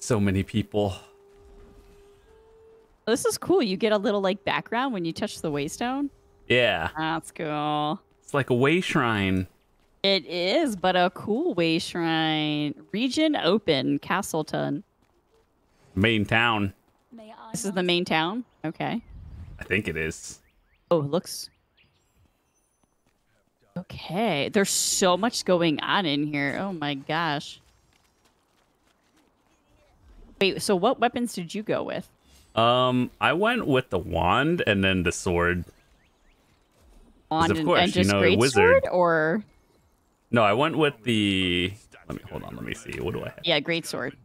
So many people. This is cool. You get a little like background when you touch the waystone. Yeah. That's cool. It's like a way shrine. It is, but a cool way shrine. Region open, Castleton. Main town. This is the main town. Okay. I think it is. Oh, it looks. Okay. There's so much going on in here. Oh my gosh. Wait, so what weapons did you go with? Um, I went with the wand and then the sword. On of course, and you know, great wizard. sword or No, I went with the. Let me hold on. Let me see. What do I have? yeah, great sword.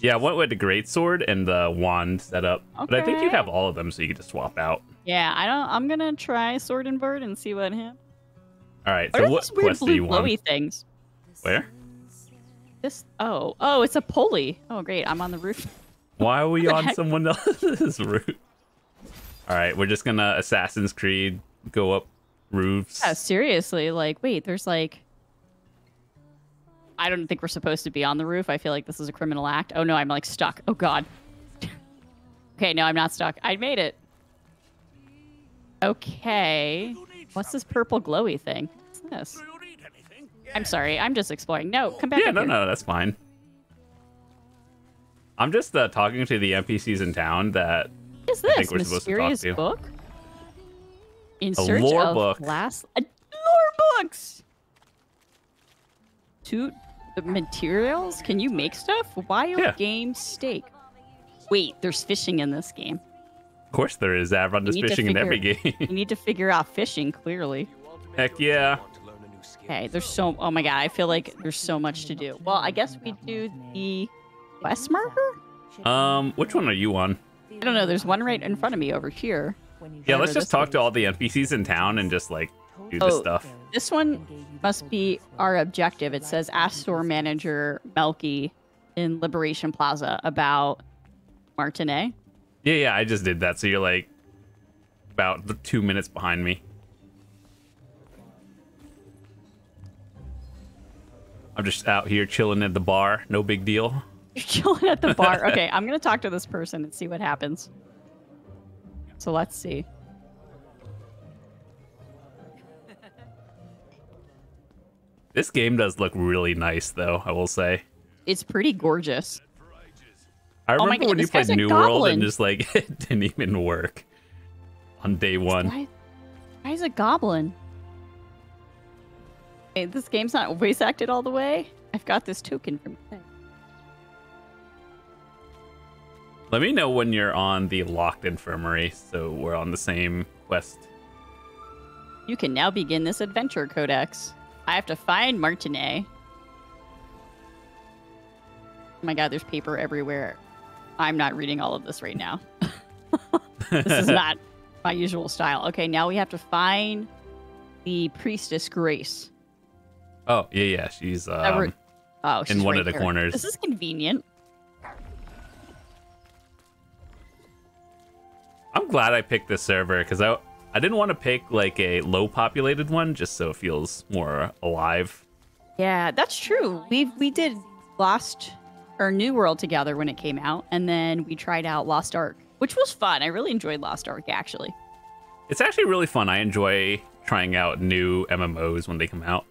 Yeah, I went with the great sword and the wand setup. Okay. But I think you have all of them, so you can just swap out. Yeah, I don't. I'm gonna try sword and bird and see what happens. All right. What So what these weird quest do blue you want? things? Where? This. Oh, oh, it's a pulley. Oh, great. I'm on the roof. Why are we on heck? someone else's roof? All right, we're just gonna Assassin's Creed go up roofs. Yeah, seriously. Like, wait, there's like. I don't think we're supposed to be on the roof. I feel like this is a criminal act. Oh no, I'm like stuck. Oh god. okay, no, I'm not stuck. I made it. Okay. What's this purple glowy thing? What's this? I'm sorry. I'm just exploring. No, come back Yeah, no, here. no, that's fine. I'm just uh, talking to the NPCs in town that What is I think this? we're supposed to talk Mysterious to. book? In A search lore of book. glass uh, lore books. Two materials? Can you make stuff? Wild Yeah. game steak. Wait, there's fishing in this game. Of course there is. Avron to fishing in every game. You need to figure out fishing clearly. Heck yeah. Okay, there's so oh my god, I feel like there's so much to do. Well, I guess we do the quest marker? Um, which one are you on? I don't know, there's one right in front of me over here. Yeah, let's just talk to all the NPCs in town and just like do the Oh, stuff. This one must be our objective. It says ask store manager Melky in Liberation Plaza about Martinet. Yeah, yeah, I just did that. So you're like about two minutes behind me. I'm just out here chilling at the bar. No big deal. You're chilling at the bar. Okay, I'm gonna talk to this person and see what happens. So let's see. This game does look really nice, though. I will say. It's pretty gorgeous. I Oh remember God, when you played New World and just like it didn't even work on day one. Why, why is a goblin? Hey, this game's not voice acted all the way. I've got this token from. Let me know when you're on the locked infirmary, so we're on the same quest. You can now begin this adventure, Codex. I have to find Martinet. Oh my god, there's paper everywhere. I'm not reading all of this right now. this is not my usual style. Okay, now we have to find the priestess Grace. Oh yeah, yeah, she's um, oh, she's one right of the there. corners. This is convenient. I'm glad I picked this server because I I didn't want to pick like a low populated one just so it feels more alive. Yeah, that's true. We we did Lost or New World together when it came out, and then we tried out Lost Ark, which was fun. I really enjoyed Lost Ark actually. It's actually really fun. I enjoy trying out new MMOs when they come out.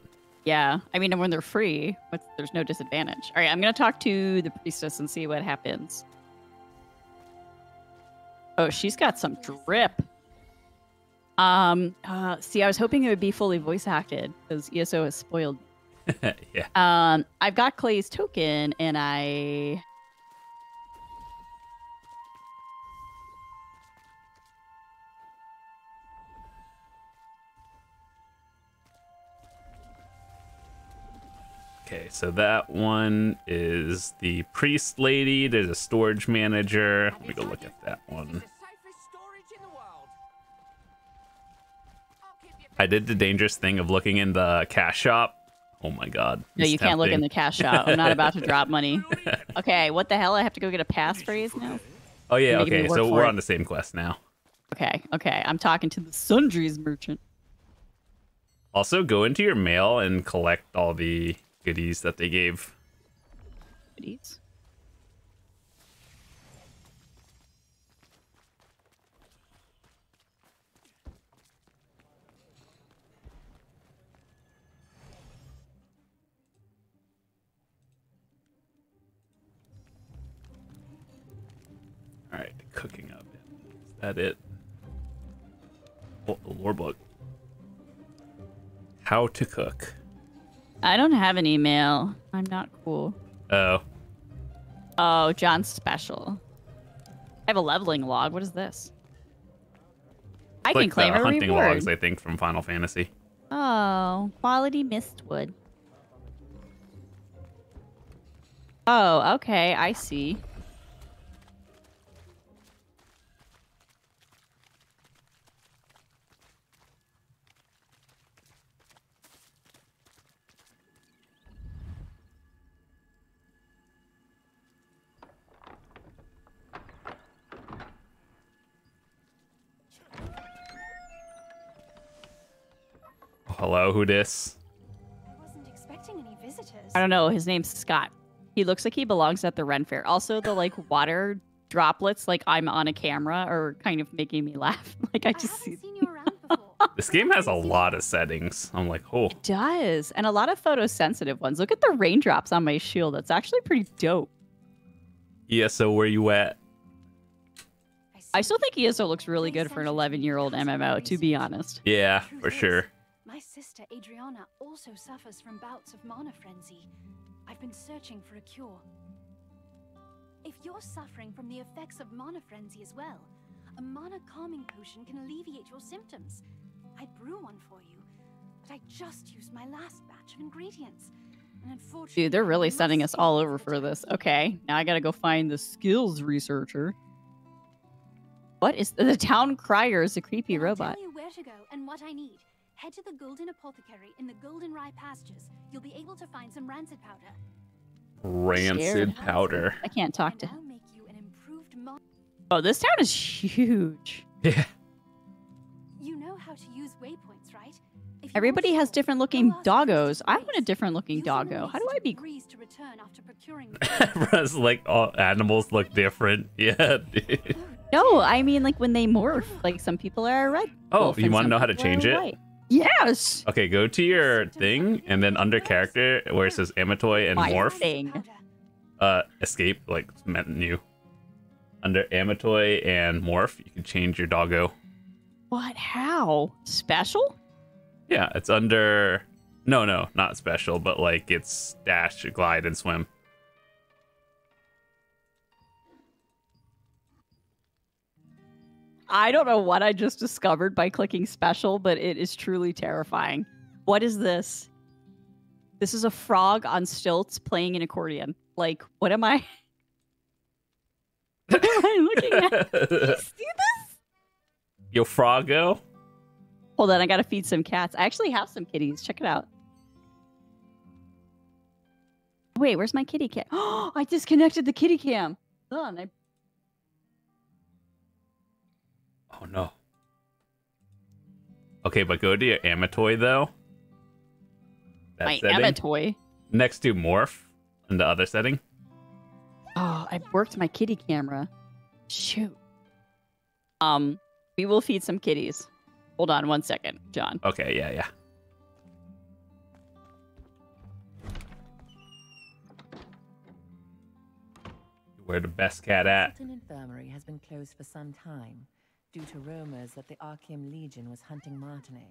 Yeah, I mean, when they're free, but there's no disadvantage. All right, I'm gonna talk to the priestess and see what happens. Oh, she's got some drip. Um, uh, see, I was hoping it would be fully voice acted because ESO has spoiled. yeah. Um, I've got Clay's token, and I. Okay, so that one is the priest lady. There's a storage manager. Let me go look at that one. I did the dangerous thing of looking in the cash shop. Oh my god. No, you can't look in the cash shop. I'm not about to drop money. Okay, what the hell? I have to go get a passphrase now? Oh yeah, okay. So we're it. on the same quest now. Okay, okay. I'm talking to the sundries merchant. Also, go into your mail and collect all the goodies that they gave. Goodies. All right, cooking up. Is that it? Oh, lore book. How to cook. I don't have an email. I'm not cool. Oh, Oh, John's special. I have a leveling log. What is this? I can claim the a hunting reward. logs, I think, from Final Fantasy. Oh, quality mistwood. Oh, okay, I see. Who dis? I wasn't expecting any visitors. I don't know. His name's Scott. He looks like he belongs at the Ren Fair. Also, the like water droplets, like I'm on a camera, are kind of making me laugh. like I I just see. seen you around before. This game has a lot of settings. I'm like, oh, It does, and a lot of photosensitive ones. Look at the raindrops on my shield. That's actually pretty dope. yeah. So where you at? I still think ESO looks really good for an 11 year old MMO, to be honest. Yeah, for sure. My sister Adriana also suffers from bouts of mana frenzy. I've been searching for a cure. If you're suffering from the effects of mana frenzy as well, a mana calming potion can alleviate your symptoms. I'd brew one for you, but I just used my last batch of ingredients. And unfortunately, Dude, they're really sending us all over for this. Okay, now I gotta go find the skills researcher. What is the town crier is a creepy robot. Tell you where to go and what I need. Head to the Golden Apothecary in the Golden Rye pastures. You'll be able to find some rancid powder. Rancid Scared. powder. I can't talk to I'll make you an improved Oh, this town is huge. Yeah. You know how to use waypoints, right? If Everybody has different looking doggos. I want a different looking doggo. How do I be? degrees to return after procuring Everyone's like, all animals look different. Yeah. dude. No, I mean like when they morph. Like some people are red. Oh, wolf you want to know how to change it? white. Yes. Okay, go to your thing and then under character where it says Amitoi and My Morph, thing. uh, escape like menu. Under Amitoi and Morph, you can change your doggo. What? How? Special? Yeah, it's under. No, no, not special, but like it's dash, glide, and swim. I don't know what I just discovered by clicking special, but it is truly terrifying. What is this? This is a frog on stilts playing an accordion. Like, what am I? What am I looking at? You see this? Yo, Froggo. Hold on, I gotta feed some cats. I actually have some kitties. Check it out. Wait, where's my kitty cat? Oh, I disconnected the kitty cam. Hold on, I Oh no. Okay, but go to your Amitoi though. That my setting Amitoi. next to Morph in the other setting. Oh, I worked my kitty camera. Shoot. Um, we will feed some kitties. Hold on one second, Jon. Okay, yeah, yeah. Where the best cat at? Sultan Infirmary has been closed for some time due to rumors that the Archeum Legion was hunting Martinet.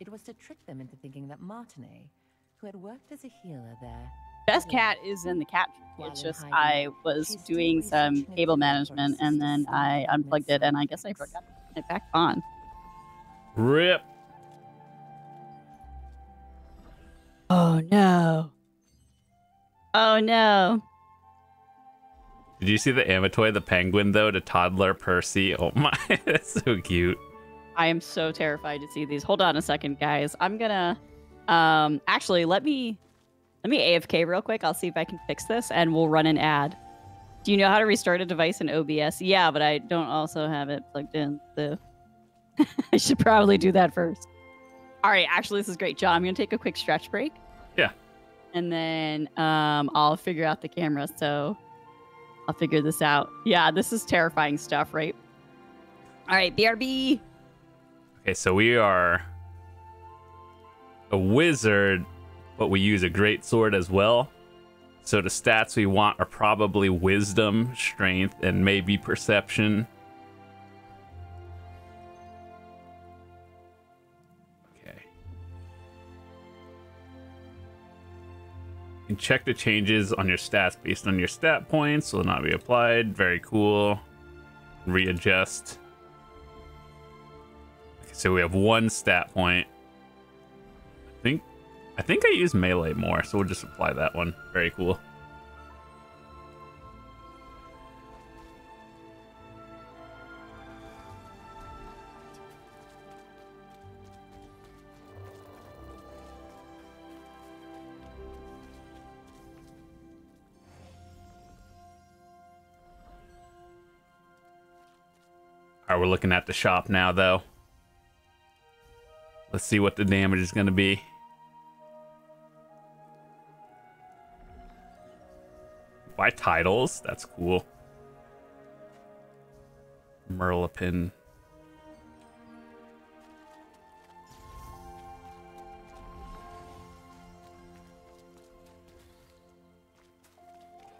It was to trick them into thinking that Martinet, who had worked as a healer there, Best cat is in the cat. While It's just I was doing some cable management and then I unplugged it and I guess I forgot to turn it back on. Rip. Oh no. Oh no. Did you see the Amitoi, the penguin though, to toddler Percy? Oh my, that's so cute. I am so terrified to see these. Hold on a second, guys. I'm gonna um actually let me let me AFK real quick. I'll see if I can fix this and we'll run an ad. Do you know how to restart a device in OBS? Yeah, but I don't also have it plugged in. So I should probably do that first. All right, actually this is great. Jon, I'm gonna take a quick stretch break. Yeah. And then um I'll figure out the camera, so I'll figure this out. Yeah, this is terrifying stuff, right? All right, BRB. Okay, so we are a wizard, but we use a great sword as well. So the stats we want are probably wisdom, strength, and maybe perception. Can check the changes on your stats based on your stat points will not be applied. Very cool. Readjust. Okay, so we have one stat point. I think I think I use melee more, so we'll just apply that one. Very cool. We're looking at the shop now, though. Let's see what the damage is going to be. Buy titles. That's cool. Merlipin.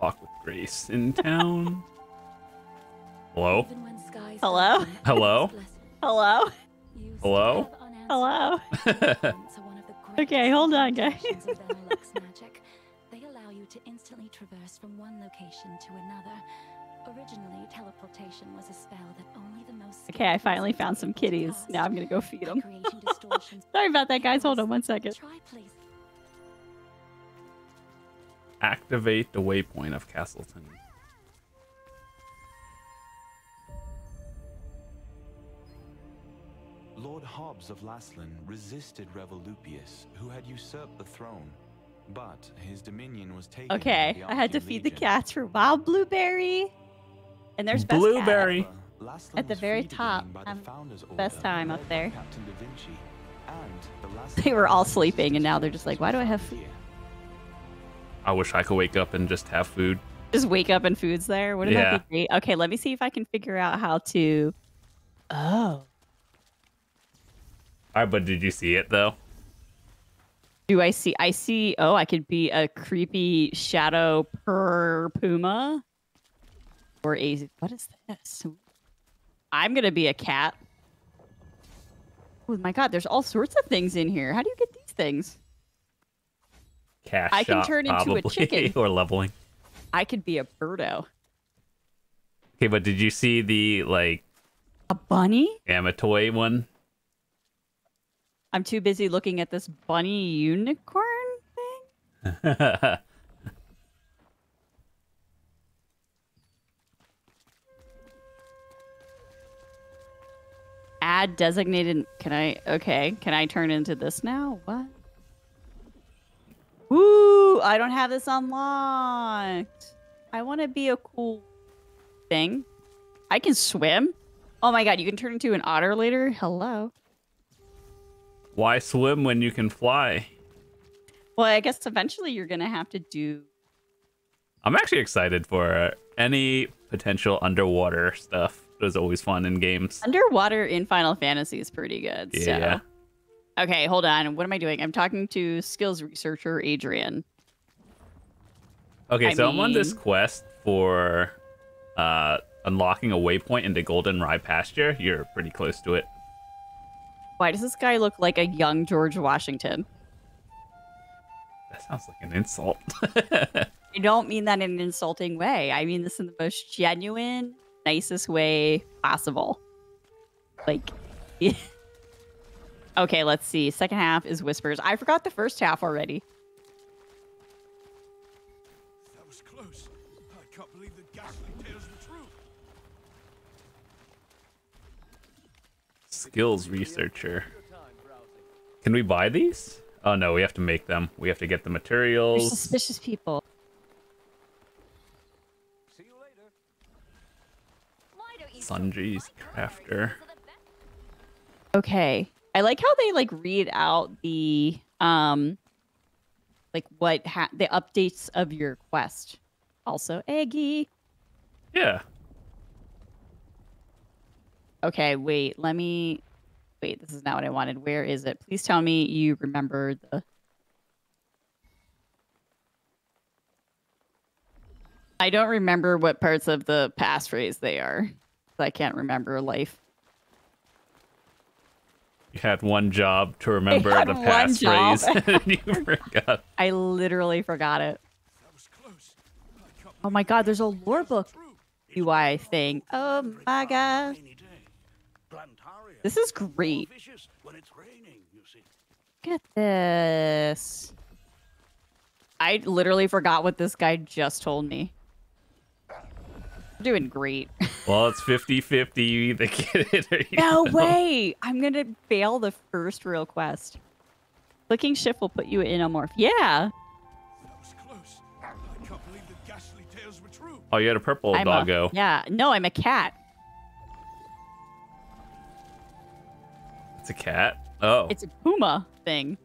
Talk with Grace in town. Hello? Even when skies Hello? Hello? Hello? Hello? still have unanswered Hello? questions are one of the Okay, hold on, guys. attractions of Benelux magic. They allow you to instantly traverse from one location to another. Originally, teleportation was a spell that only the most Okay, I finally found some able kitties. Now I'm gonna go feed them. Sorry about that, guys. Hold on one second. Try placing Activate the waypoint of Castleton. Lord Hobbs of Laslan resisted Revolupius, who had usurped the throne, but his dominion was taken. by Okay, the I had to feed the cats for wild blueberry. And there's best. Blueberry. However, Laslan At the very top, again by the um, Founders best time up there. Captain Da Vinci, and the They were all sleeping, and now they're just like, "Why do I have food?" I wish I could wake up and just have food. Just wake up and food's there. Wouldn't Yeah. that be great? Okay, let me see if I can figure out how to. Oh. Alright, but did you see it though? Do I see? I see. Oh, I could be a creepy shadow per puma, or a. What is this? I'm gonna be a cat. Oh my god! There's all sorts of things in here. How do you get these things? Cash I can turn into a chicken. or leveling. I could be a birdo. Okay, but did you see the like A bunny? Amitoi one? I'm too busy looking at this bunny unicorn thing. Add designated. Can I? Okay. Can I turn into this now? What? Ooh, I don't have this unlocked. I want to be a cool thing. I can swim. Oh my god, you can turn into an otter later. Hello. Why swim when you can fly? Well, I guess eventually you're gonna have to do. I'm actually excited for any potential underwater stuff. It was always fun in games. Underwater in Final Fantasy is pretty good. Yeah. So. Okay, hold on. What am I doing? I'm talking to skills researcher Adrian. Okay, I so I'm on this quest for uh, unlocking a waypoint into Golden Rye Pasture. You're pretty close to it. Why does this guy look like a young George Washington? That sounds like an insult. I don't mean that in an insulting way. I mean this in the most genuine, nicest way possible. Like, okay, let's see. Second half is whispers. I forgot the first half already. Skills researcher. Can we buy these? Oh no, we have to make them. We have to get the You're materials. suspicious people. Sundries, crafter. Okay. I like how they like read out the um like what ha- the updates of your quest. Also, Eggy. Yeah. Okay, wait. Let me Wait, this is not what I wanted. Where is it? Please tell me you remember the I don't remember what parts of the passphrase they are. I can't remember life. You had one job to remember the passphrase, and you forgot. I literally forgot it. That was close. I can't Oh my god, there's a lore book UI thing. Oh my god. This is great. Look at this. I literally forgot what this guy just told me. I'm doing great. Well, it's 50-50. You either get it or you No don't. way! I'm gonna fail the first real quest. Clicking shift will put you in a morph. Yeah, That was close. I can't believe the ghastly tales were true. Oh, you had a purple I'm doggo. a yeah. No, I'm a cat. It's a cat. Oh, It's a puma thing.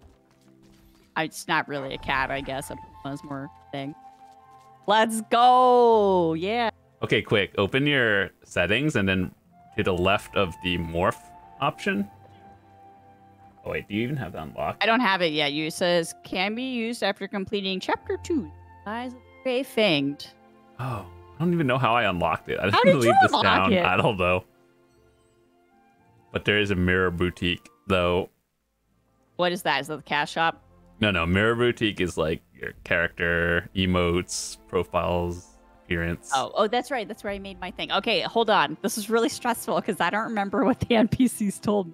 It's not really a cat, I guess. A puma's more thing. Let's go! Yeah. okay. Quick, open your settings and then to the left of the morph option. Oh wait, do you even have that unlocked? I don't have it yet. You it says can be used after completing chapter two. Eyes of Grey Fanged. Oh, I don't even know how I unlocked it. I didn't leave this down. it? I don't know. But there is a mirror boutique, though. What is that? Is that the cash shop? No, no, mirror boutique is like your character, emotes, profiles, appearance. Oh, oh, that's right. That's where I made my thing. Okay, hold on. This is really stressful because I don't remember what the NPCs told me.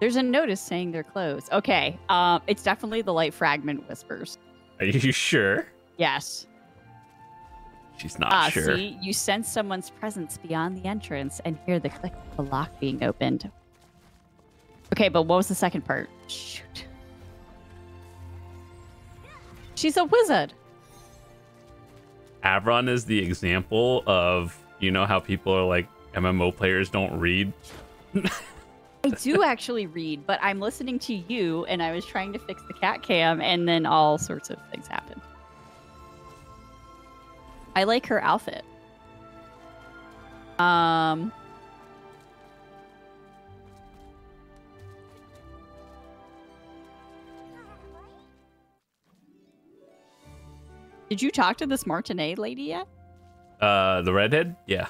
There's a notice saying they're closed. Okay, um, it's definitely the light fragment whispers. Are you sure? Yes. She's not Ah, sure. see, you sense someone's presence beyond the entrance and hear the click of the lock being opened. Okay, but what was the second part? Shoot. She's a wizard. Avron is the example of you know how people are like MMO players don't read. I do actually read, but I'm listening to you and I was trying to fix the cat cam and then all sorts of things happened. I like her outfit. Um Did you talk to this Martinet lady yet? Uh, the redhead, yeah.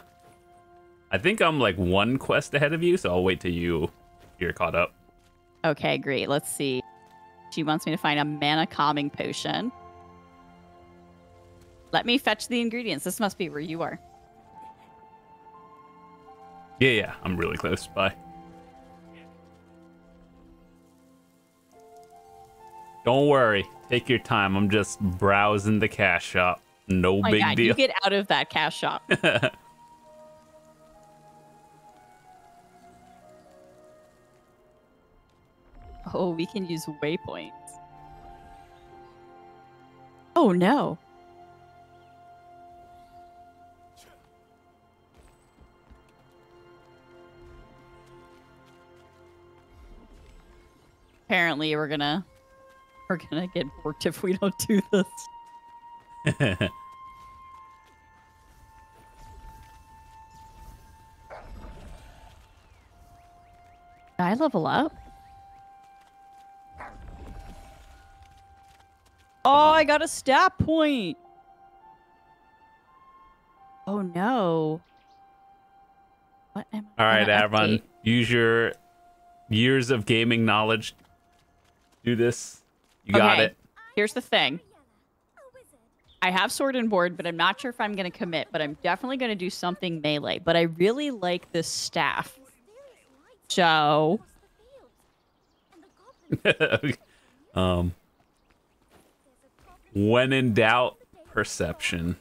I think I'm like one quest ahead of you, so I'll wait till you you're caught up. Okay, great. Let's see. She wants me to find a mana calming potion. Let me fetch the ingredients. This must be where you are. Yeah, yeah, I'm really close. Bye. Don't worry. Take your time. I'm just browsing the cash shop. No Oh big God, deal. you get out of that cash shop. oh, we can use waypoints. Oh no. Apparently, we're gonna we're gonna get worked if we don't do this. Did I level up? Oh, I got a stat point. Oh no. What am I All right, gonna update? use your years of gaming knowledge. Do this. You got Okay. it. Here's the thing. I have sword and board, but I'm not sure if I'm going to commit, but I'm definitely going to do something melee. But I really like this staff. So, um, when in doubt, perception.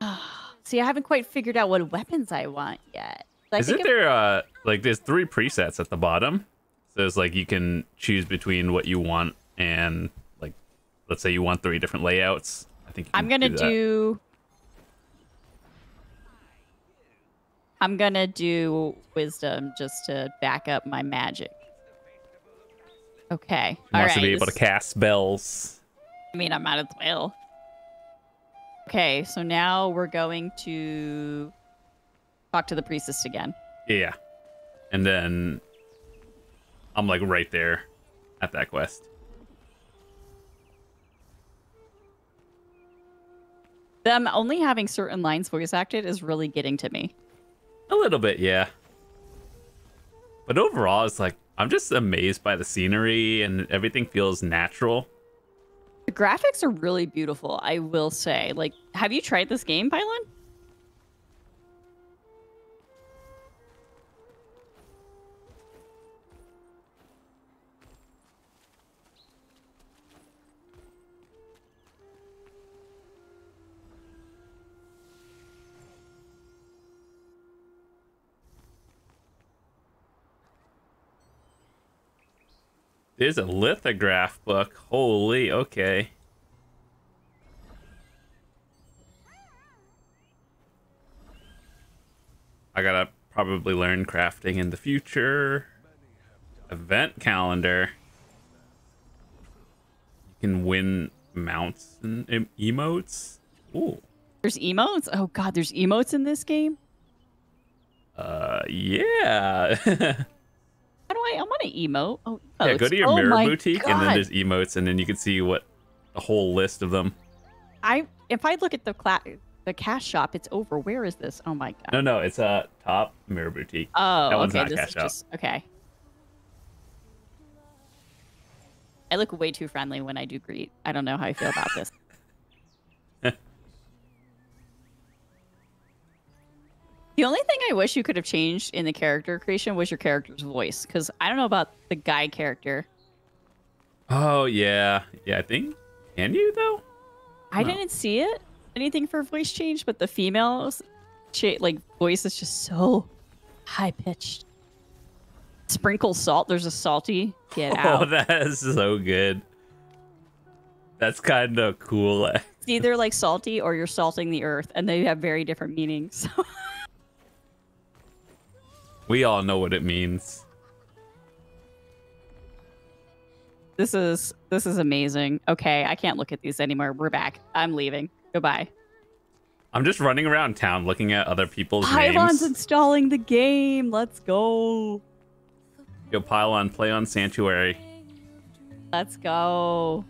see, I haven't quite figured out what weapons I want yet. I Isn't there uh like there's three presets at the bottom? So it's like you can choose between what you want and like let's say you want three different layouts. I think you I'm gonna do. I'm gonna do wisdom just to back up my magic. Okay. You All want right. to be able to cast spells. I mean, I might as well. Okay, so now we're going to talk to the priestess again. Yeah. And then I'm like right there at that quest. Them only having certain lines voice acted is really getting to me. A little bit, yeah. But overall, it's like I'm just amazed by the scenery and everything feels natural. Graphics are really beautiful, I will say. Like, have you tried this game, Pylon? There's a lithograph book. Holy, okay. I gotta probably learn crafting in the future. Event calendar. You can win mounts and em- emotes. Ooh. There's emotes? Oh god, there's emotes in this game? Uh, yeah. How do I I want to emote. Oh, yeah, go to your Oh mirror my boutique and then there's emotes and then you can see what a whole list of them. I if I look at the cla- the cash shop, it's over. Where is this? Oh my god. No, no, it's a top mirror boutique. Oh, That one's okay. not This cash is out. just okay. I look way too friendly when I do greet. I don't know how I feel about this. The only thing I wish you could have changed in the character creation was your character's voice, because I don't know about the guy character. Oh yeah, yeah. I think can you though? I didn't see it anything for voice change, but the females, cha- like voice is just so high pitched. Sprinkle salt. There's a salty. Get Oh, out. Oh, that is so good. That's kind of cool. It's either like salty or you're salting the earth, and they have very different meanings. we all know what it means. this is this is amazing. Okay, I can't look at these anymore. We're back. I'm leaving. Goodbye. I'm just running around town looking at other people's Pylon's names. installing the game. Let's go. Go pile on, play on Sanctuary. Let's go.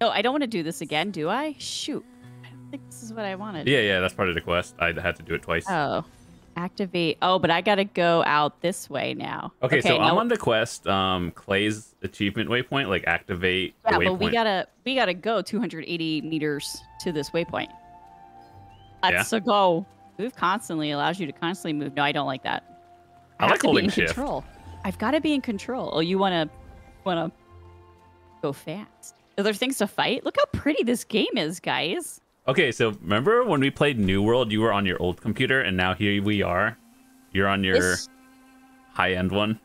No, I don't want to do this again, do I? Shoot. I don't think this is what I wanted. Yeah, yeah, that's part of the quest. I had to do it twice. Oh. Activate. Oh, but I got to go out this way now. okay, so I'm on the quest. Um, Clay's achievement waypoint, like activate Yeah, but we gotta we gotta go 280 meters to this waypoint. Let's a go. Move constantly allows you to constantly move. No, I don't like that. I have like to be holding in shift. control. I've got to be in control. Oh, you wanna wanna go fast? Are there things to fight? Look how pretty this game is, guys. Okay, so remember when we played New World? You were on your old computer, and now here we are. You're on your This- high-end one.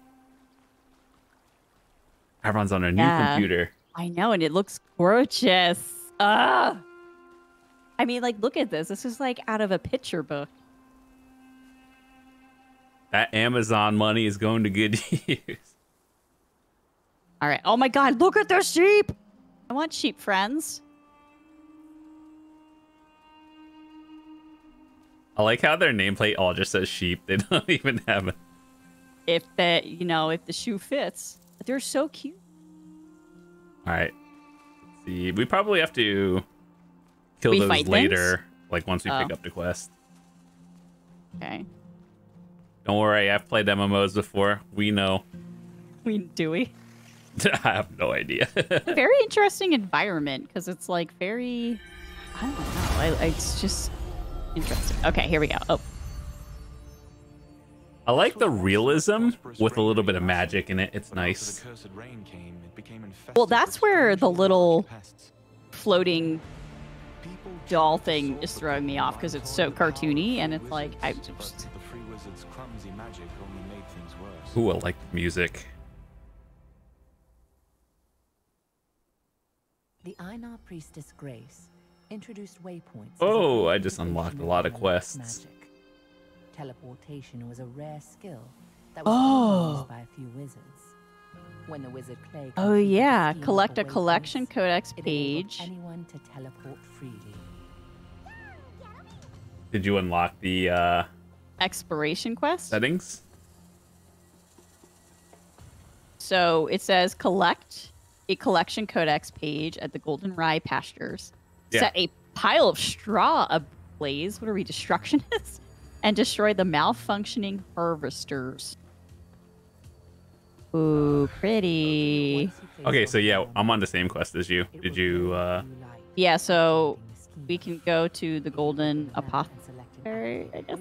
Everyone's on a new Yeah. computer. I know, and it looks gorgeous. Ah. I mean, like, look at this. This is like out of a picture book. That Amazon money is going to good use. All right. Oh my God! Look at the sheep. I want sheep friends. I like how their nameplate all just says sheep. They don't even have it. If the you know if the shoe fits, they're so cute. All right. Let's see. We probably have to kill We those later, like once we pick Oh. up the quest. Okay. Don't worry, I've played MMOs before. We know. We do we? I have no idea. very interesting environment because it's like very. I don't know. I- it's just interesting. Okay, here we go. Oh, I like the realism with a little bit of magic in it. It's nice. the cursed rain came, it became infested Well, that's where the little- floating doll thing is throwing me off because it's so cartoony and it's like I wizards, just. but the free wizard's clumsy magic only made things worse. Ooh, I like the music. The Einar priestess Grace introduced waypoints. Oh, I just unlocked a lot of quests. Magic. Teleportation was a rare skill that was Oh. used by a few wizards. When the wizard Clay Oh yeah, collect a collection codex page. anyone to teleport freely. Did you unlock the uh, Exploration quest. settings? So it says collect a collection codex page at the Golden Rye pastures. Yeah. Set a pile of straw ablaze. What are we, destructionists? and destroy the malfunctioning harvesters. Ooh, pretty. Once you place Okay, so yeah, I'm on the same quest as you. Did you? uh Yeah, so the we can go to the Golden Now and select an Apothecary, I guess.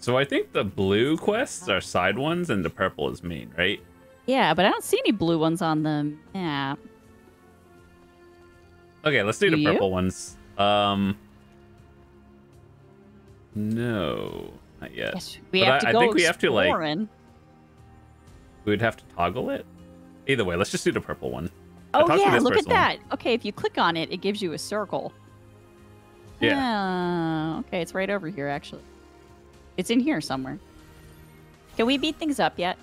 So I think the blue quests are side ones and the purple is main, right? Yeah, but I don't see any blue ones on them. Yeah. Okay, let's do Do the you? purple ones. Um, no, not yet. Yes, we But have I- to I go think we have to, like- We would have to toggle it. Either way, let's just do the purple one. I Oh yeah, look at that. Okay, if you click on it, it gives you a circle. Yeah. Ah, okay, it's right over here actually. It's in here somewhere. Can we beat things up yet?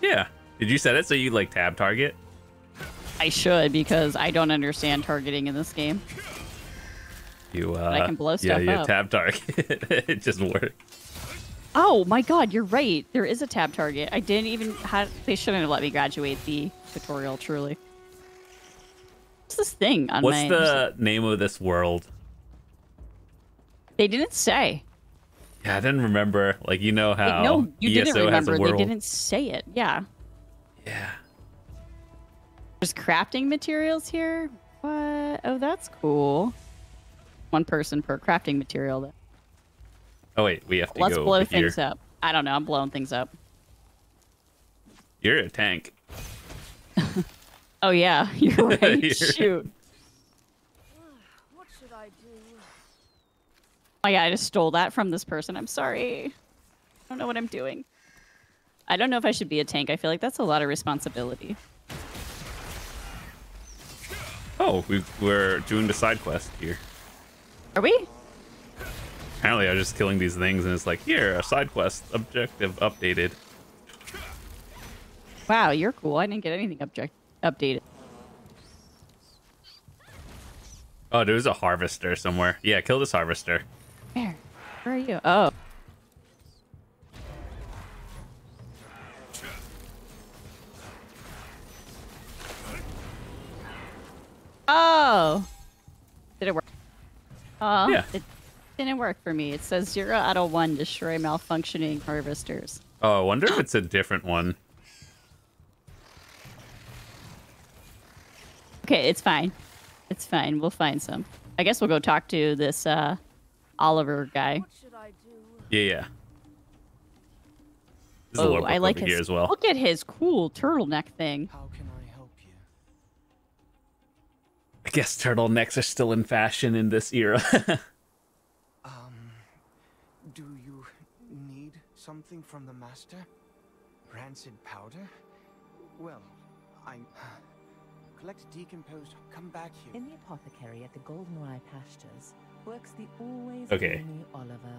Yeah. Did you set it so you like tab target? I should because I don't understand targeting in this game. You uh, I can blow yeah, stuff you up. tab target. it just works. Oh my god, you're right. There is a tab target. I didn't even have they shouldn't have let me graduate the tutorial truly. What's this thing on What's my the name of this world? They didn't say. Yeah, I didn't remember. Like you know Like, how no, you ESO didn't remember. They didn't say it. Yeah. Yeah. There's crafting materials here. What? Oh, that's cool. One person per crafting material. Oh wait, we have to Let's blow things up. I don't know. I'm blowing things up. You're a tank. Oh yeah, you're right. You're- Shoot. What should I do? Oh yeah, I just stole that from this person. I'm sorry. I don't know what I'm doing. I don't know if I should be a tank. I feel like that's a lot of responsibility. Oh, we, we're doing the side quest here. Are we? Apparently, I was just killing these things, and it's like, here, a side quest objective updated. Wow, you're cool. I didn't get anything object updated. Oh, there's a harvester somewhere. Yeah, kill this harvester. Where? Where are you? Oh. Oh. Did it work? Oh, Yeah. it didn't work for me. It says zero out of one destroy malfunctioning harvesters. Oh, I wonder if it's a different one. Okay, it's fine. It's fine. We'll find some. I guess we'll go talk to this uh, Oliver guy. What should I do? Yeah, yeah. There's Oh, I like his. here as well. Look at his cool turtleneck thing. Guess turtlenecks are still in fashion in this era. Um, do you need something from the master? Rancid powder? Well, I collect decomposed. Come back here. In the apothecary at the Goldenrye pastures works the always Okay. Oliver,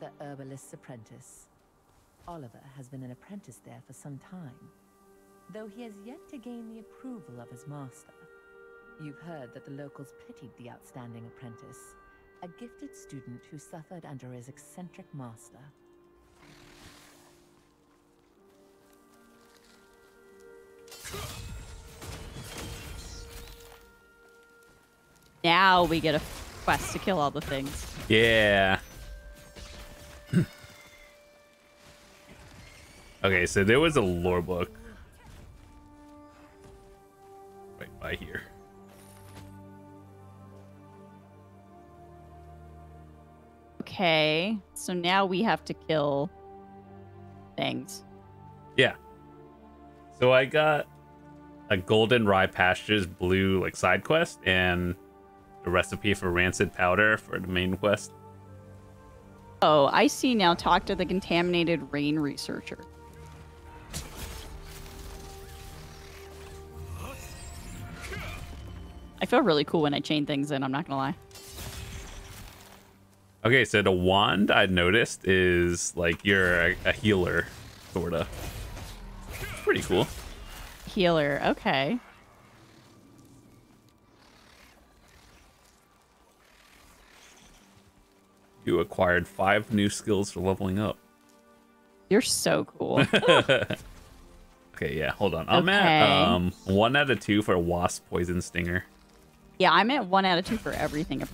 the herbalist's apprentice. Oliver has been an apprentice there for some time, though he has yet to gain the approval of his master. You've heard that the locals pitied the outstanding apprentice, a gifted student who suffered under his eccentric master. Now we get a quest to kill all the things. yeah. okay, so there was a lore book. Right by here. Okay, so now we have to kill things. Yeah. So I got a golden rye pastures blue like side quest and a recipe for rancid powder for the main quest. Oh, I see now. Talk to the contaminated rain researcher. I feel really cool when I chain things in. I'm not gonna lie. Okay, so the wand I noticed is like you're a, a healer, sorta. It's pretty cool. Healer. Okay. You acquired five new skills for leveling up. You're so cool. Okay, yeah, hold on. I'm Okay. at um one out of two for a wasp poison stinger. Yeah, I'm at one out of two for everything.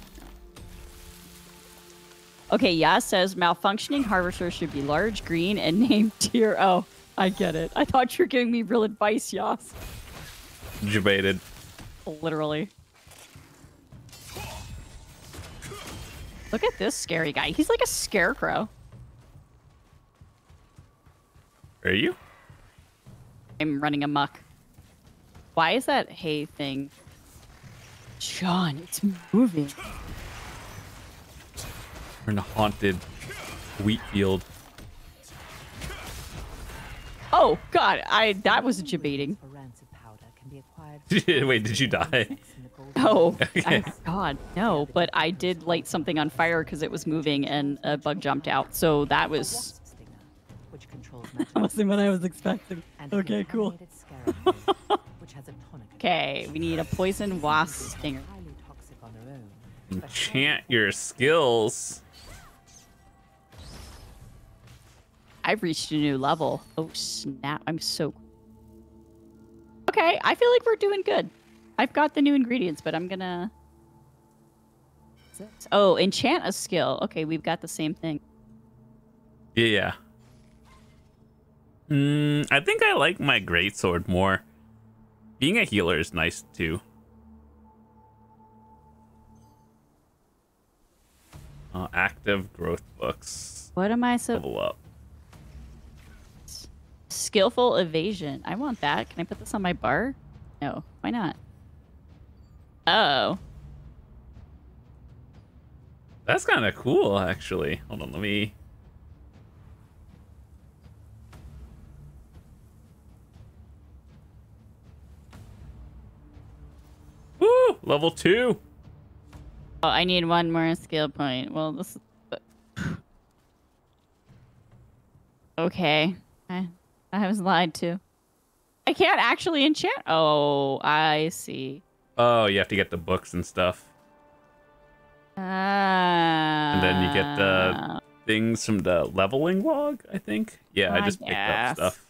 Okay, Yas says malfunctioning harvester should be large, green, and named tier. Oh, I get it. I thought you were giving me real advice, Yas. Debated. Literally. Look at this scary guy. He's like a scarecrow. Are you? I'm running amok. Why is that hay thing? Jon, it's moving. We're in a haunted wheat field. Oh God, I that was debating. For rancid powder can be acquired Wait, did you die? in Oh, Okay. I, God, no. But I did light something on fire because it was moving and a bug jumped out. So that was which controls that wasn't what I was expecting. Okay, cool. animated scarab, which has a tonic. Okay, we need a poison wasp stinger. Highly toxic on her own. but Enchant your skills. I've reached a new level. Oh snap! I'm so. Okay, I feel like we're doing good. I've got the new ingredients, but I'm gonna. Oh, enchant a skill. Okay, we've got the same thing. Yeah, yeah. Mm, I think I like my greatsword more. Being a healer is nice too. Uh, active growth books. What am I so Level up. Skillful evasion? I want that. Can I put this on my bar? No, why not? Oh, That's kind of cool, actually. Hold on, let me. Woo! Level two. Oh, I need one more skill point. Well, this. is- Okay, I I was lied to. I can't actually enchant. Oh, I see. Oh, you have to get the books and stuff. Ah. And then you get the- Things from the leveling log, I think. Yeah, I I just picked up stuff.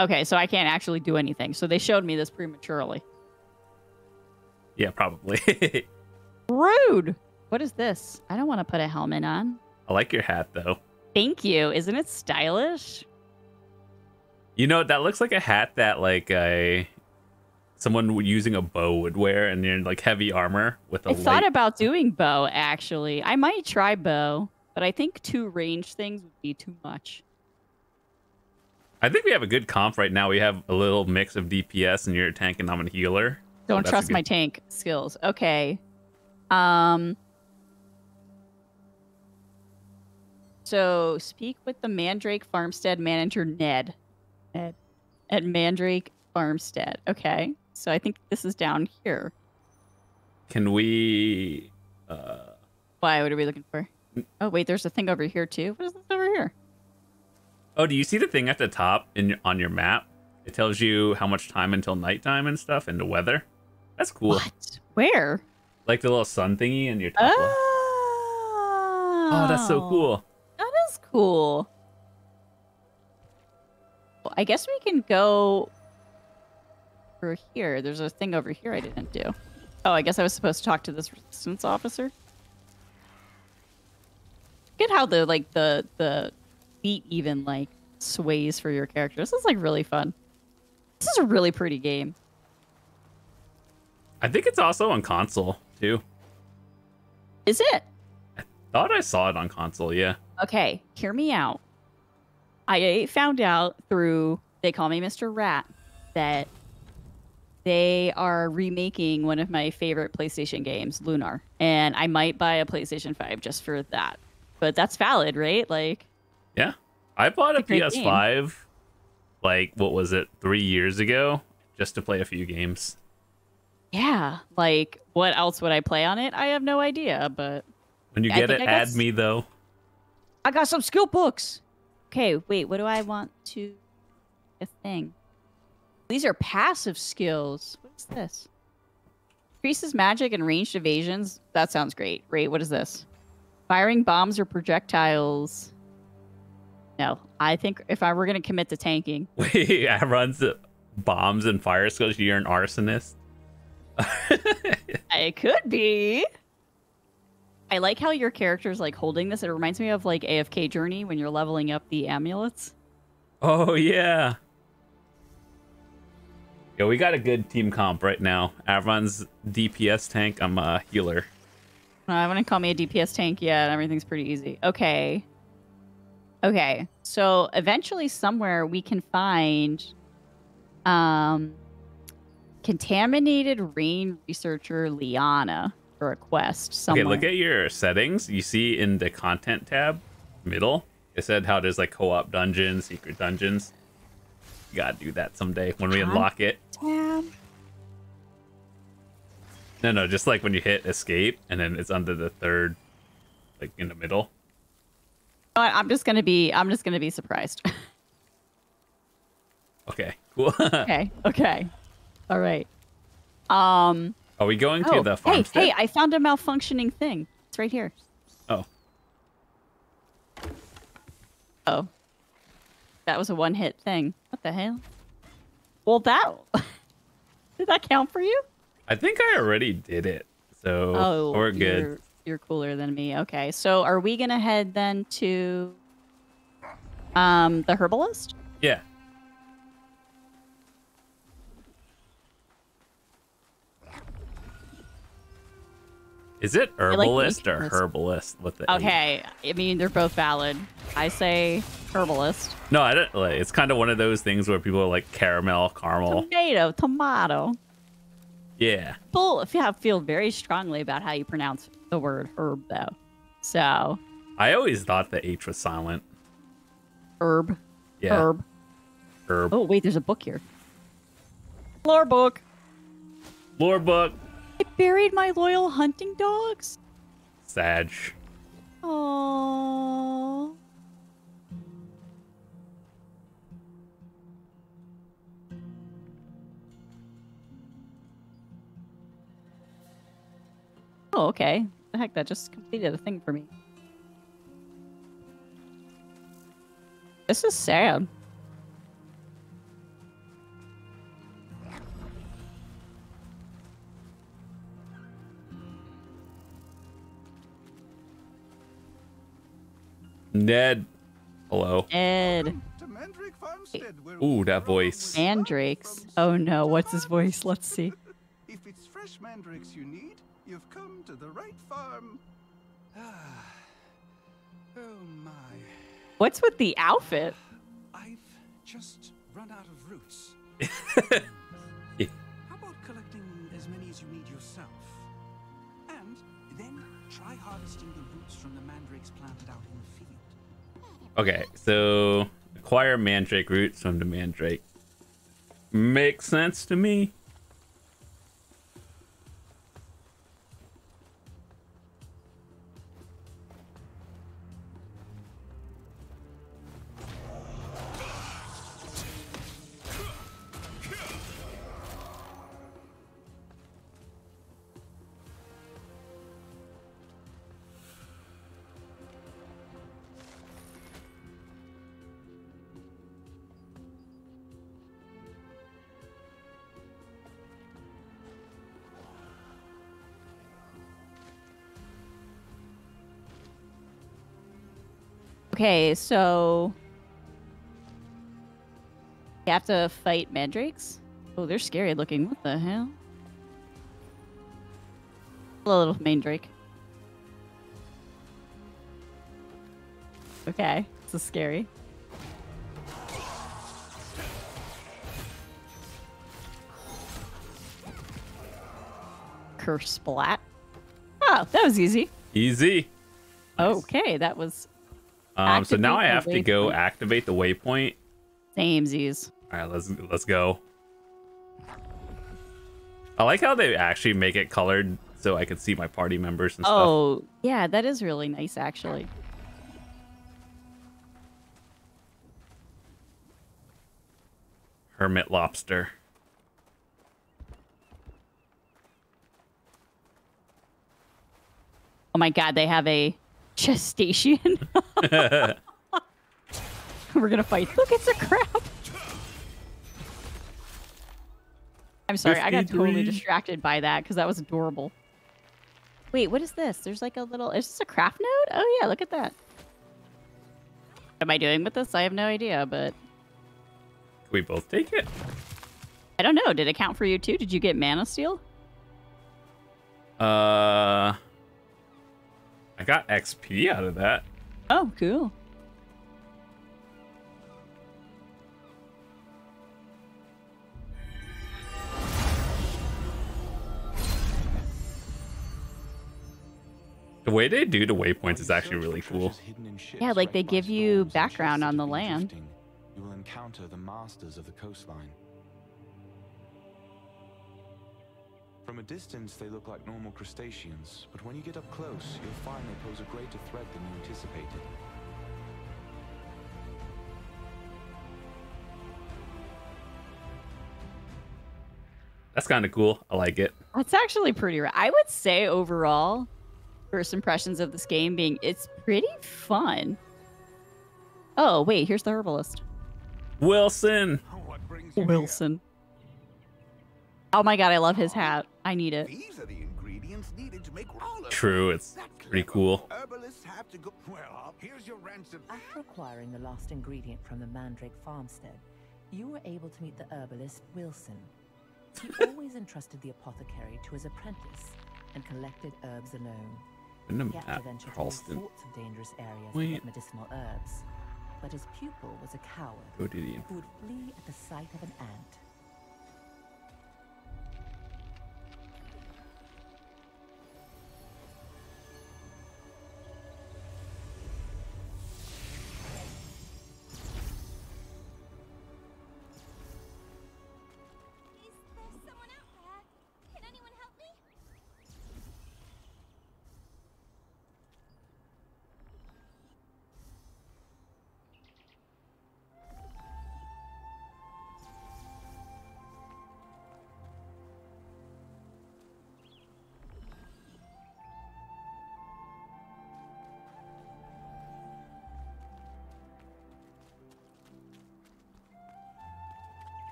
Okay, so I can't actually do anything. So they showed me this prematurely. Yeah, probably. Rude. What is this? I don't want to put a helmet on. I like your hat though. Thank you. Isn't it stylish? You know, that looks like a hat that like a someone using a bow would wear, and you're in like heavy armor with a I thought about doing bow actually. I might try bow, but I think two range things would be too much. I think we have a good comp right now. We have a little mix of DPS, and you're a tank, and I'm a healer. Don't trust good- my tank skills. Okay. Um So speak with the Mandrake Farmstead manager Ned. Ned. At Mandrake Farmstead. Okay. So I think this is down here. Can we? Uh, Why? What are we looking for? Oh wait, there's a thing over here too. What is this over here? oh, do you see the thing at the top in your- on your map? It tells you how much time until nighttime and stuff, and the weather. That's cool. What? Where? Like the little sun thingy in your top left. Oh. Oh, that's so cool. That is cool. Well, I guess we can go over here. There's a thing over here I didn't do. Oh, I guess I was supposed to talk to this resistance officer. Get how the like the the beat even like sways for your character. This is like really fun. This is a really pretty game. I think it's also on console too. Is it? I thought I saw it on console. Yeah. Okay, hear me out. I found out through they call me Mr. Rat that they are remaking one of my favorite PlayStation games, Lunar, and I might buy a PlayStation 5 just for that. But that's valid, right? Like Yeah. I bought a a PS5 like what was it, 3 years ago just to play a few games. yeah, like what else would I play on it? I have no idea, but When you get think it, I add s- me though. I got some skill books. Okay, wait, what do I want to a thing? These are passive skills. What's this? Increases magic and ranged evasions. That sounds great. Great. What is this? Firing bombs or projectiles. No, I think if I were gonna commit to tanking, Wait, I runs bombs and fire skills. You're an arsonist. it could be. I like how your character's like holding this. It reminds me of like AFK Journey when you're leveling up the amulets. Oh yeah. Yo, we got a good team comp right now. Avron's DPS tank. I'm a healer. I wouldn't call me a DPS tank yet. Everything's pretty easy. Okay. Okay. So eventually somewhere we can find um contaminated rain researcher Liana a quest somewhere. Okay, look at your settings. You see in the content tab, middle, it said how there's like co-op dungeons, secret dungeons. You gotta do that someday when we unlock it. tab. No, no, just like when you hit escape and then it's under the third, like in the middle. I'm just gonna be I'm just gonna be surprised. Okay, cool. okay. Okay. All right. Um Are we going to oh, the hey, farmstead? hey, I found a malfunctioning thing. It's right here. Oh, Oh. That was a one hit thing. What the hell? Well, that. Did that count for you? I think I already did it, so Oh, we're good. You're, you're cooler than me. Okay. So are we going to head then to um the herbalist? Yeah. Is it like herbalist or herbalist with the Okay. I mean, they're both valid. I say herbalist. No, I don't. Like, it's kind of one of those things where people are like caramel, caramel. Tomato, tomato. Yeah. People feel, feel very strongly about how you pronounce the word herb, though. So, I always thought the H was silent. herb, Yeah. herb. Herb. Oh, wait, there's a book here. Lore book. Lore book. I buried my loyal hunting dogs. Sag. Aww. Oh, okay. The heck, that just completed a thing for me. This is sad. Ned. Hello. Ed. To Mandrake Farmstead, where Ooh, that voice. with Mandrakes. Oh no, what's his voice? Let's see. If it's fresh mandrakes you need, you've come to the right farm. Ah. Oh my. What's with the outfit? I've just run out of roots. Yeah. How about collecting as many as you need yourself? And then try harvesting the roots from the mandrakes planted out in the field. Okay, so acquire mandrake roots from the mandrake. Makes sense to me. Okay, so you have to fight mandrakes. Oh, they're scary looking. What the hell? Hello, little mandrake. Okay, this is scary. Curse splat. Oh, that was easy. Easy. Okay, that was Um, so now I have to go activate the waypoint. samesies. All right, let's let's go. I like how they actually make it colored so I can see my party members and stuff. Oh, yeah, that is really nice, actually. Hermit lobster. Oh my god, they have a gestation. We're gonna fight. Look, it's a crab. I'm sorry, I got totally distracted by that because that was adorable. Wait, what is this? There's like a little. Is this a craft node? Oh yeah, look at that. What am I doing with this? I have no idea, but Can we both take it? I don't know. Did it count for you too? Did you get mana steel? Uh, I got XP out of that. Oh, cool. The way they do the waypoints is actually really cool. Yeah, like they give you background on the land. You will encounter the masters of the coastline. From a distance, they look like normal crustaceans, but when you get up close, you'll find they pose a greater threat than you anticipated. That's kind of cool. I like it. That's actually pretty. Ra- I would say overall, first impressions of this game being it's pretty fun. Oh wait, here's the herbalist, Wilson. Oh, what brings you here? Wilson. Oh my god, I love his hat. I need it. These are the ingredients needed to make rollers. True, it's pretty clever. cool. Herbalists have to go. Well, here's your ransom. After acquiring the last ingredient from the Mandrake farmstead, you were able to meet the herbalist Wilson. He always entrusted the apothecary to his apprentice and collected herbs alone. Been to He had to venture to all Charleston. sorts of dangerous areas to get medicinal herbs. But his pupil was a coward Go to the. who would flee at the sight of an ant.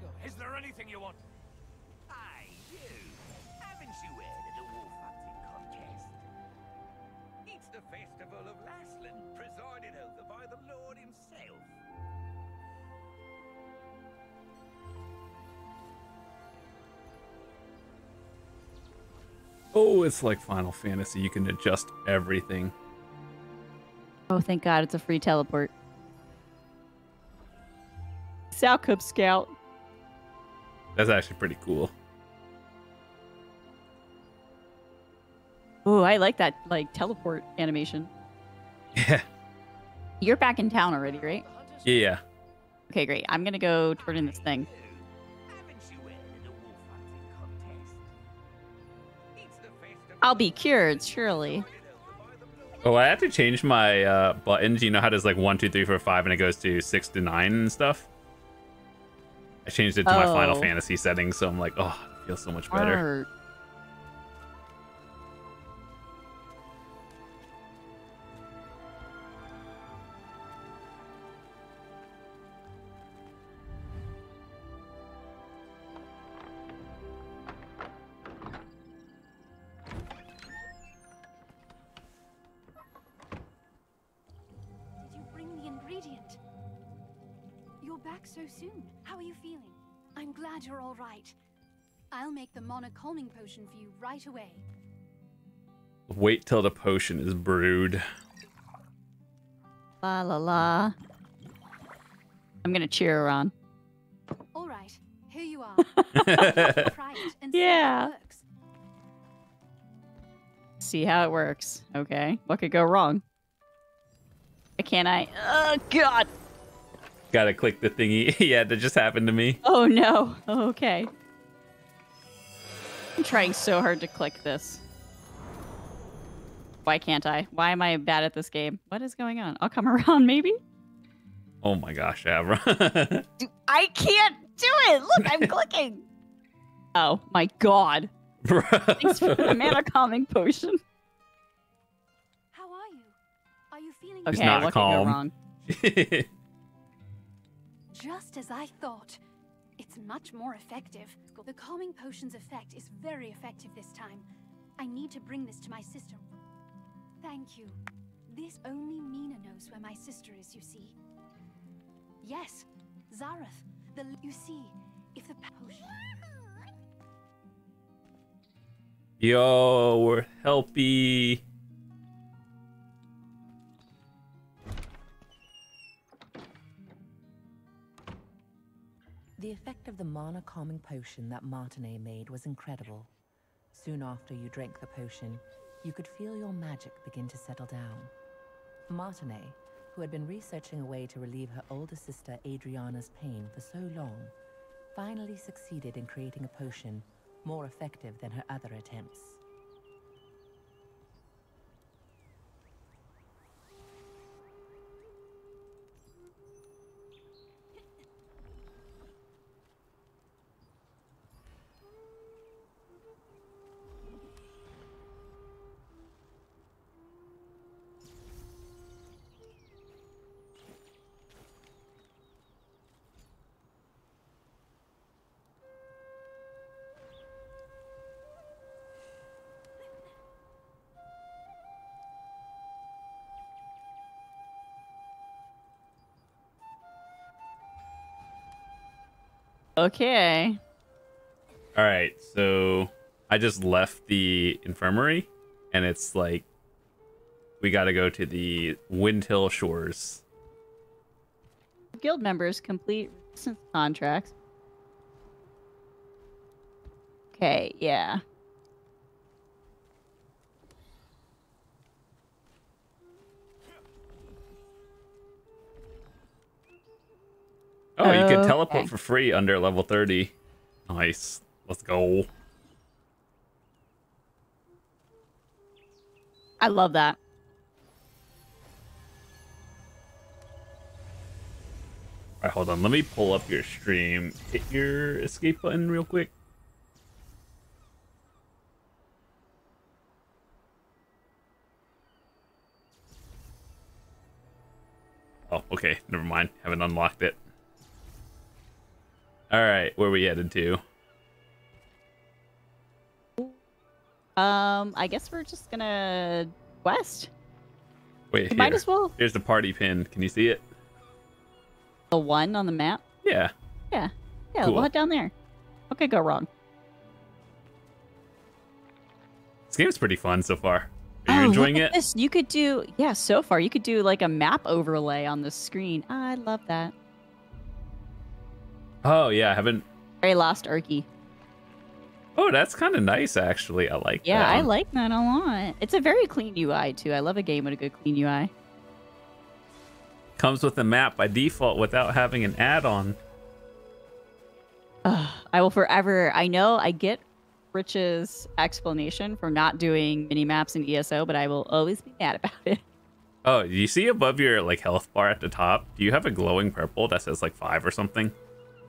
Are all the? Is there anything you want? Hey, you! Haven't you heard of the wolf hunting contest? It's the festival of Laslan, presided over by the Lord himself. Oh, it's like Final Fantasy. You can adjust everything. Oh, thank God, it's a free teleport. South Cub Scout. That's actually pretty cool. Oh, I like that like teleport animation. Yeah. You're back in town already, right? Yeah. Okay, great. I'm gonna go turn in this thing. Haven't you heard of the wolf hunting contest? It's the festival I'll be cured, surely. Oh, I have to change my uh, buttons. You know how there's like one, two, three, four, five, and it goes to six to nine and stuff. I changed it to my Final Oh. Fantasy settings, so I'm like, oh, it feels so much better. Art. Calming potion for you right away. Wait till the potion is brewed. La la la. I'm gonna cheer her on. All right, here you are. Try it and see how Yeah. See how it works. Okay. What could go wrong? Can't I? Oh God. Gotta click the thingy. yeah, that just happened to me. Oh no. Okay. I'm trying so hard to click this. Why can't I? Why am I bad at this game? What is going on? I'll come around maybe. Oh my gosh, Abra. Dude, I can't do it. Look, I'm clicking. Oh my god. Thanks for the mana calming potion. How are you? Are you She's Okay, not what calm. wrong? Just as I thought. It's much more effective. The calming potion's effect is very effective this time. I need to bring this to my sister. Thank you. This only Mina knows where my sister is, you see. Yes, Zareth. The you see, if the potion Yo, we're helpy. The mana calming potion that Martinet made was incredible. Soon after you drank the potion, you could feel your magic begin to settle down. Martinet, who had been researching a way to relieve her older sister Adriana's pain for so long, finally succeeded in creating a potion more effective than her other attempts. Okay. All right, so I just left the infirmary, and it's like we got to go to the Windhill Shores. Guild members complete resistance contracts. Okay, yeah. Oh, you can oh, Okay. teleport for free under level 30. Nice. Let's go. I love that. All right, hold on. Let me pull up your stream. Hit your escape button real quick. Oh, okay. Never mind. Haven't unlocked it. All right, where we headed to? Um, I guess we're just gonna west. Wait, We might as well. Here's the party pin. Can you see it? The one on the map. Yeah. Yeah, yeah. Cool. We'll head down there. What could go wrong? This game's pretty fun so far. Are you oh, enjoying it? This you could do. Yeah, so far you could do like a map overlay on the screen. I love that. Oh yeah, I haven't. Very lost Arky. Oh, that's kind of nice actually. I like that. Yeah. I like that a lot. It's a very clean UI too. I love a game with a good clean UI. Comes with a map by default without having an add-on. I will forever. I know I get Rich's explanation for not doing mini maps in ESO, but I will always be mad about it. Oh, you see above your like health bar at the top? Do you have a glowing purple that says like five or something?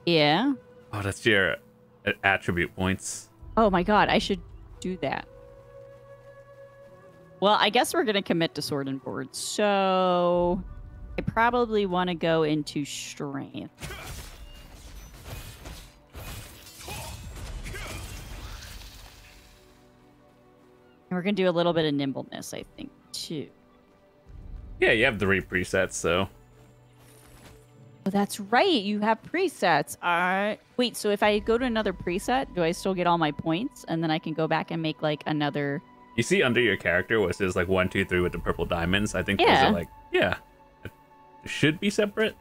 Yeah. Oh, that's your uh, attribute points. Oh my god, I should do that. Well, I guess we're gonna commit to sword and board, so I probably want to go into strength. And we're gonna do a little bit of nimbleness, I think, too. Yeah, you have three presets, so Oh, that's right. You have presets. All right. Wait, so if I go to another preset, do I still get all my points? And then I can go back and make like another. you see under your character what says like one, two, three with the purple diamonds. I think those Yeah. are like yeah, it should be separate.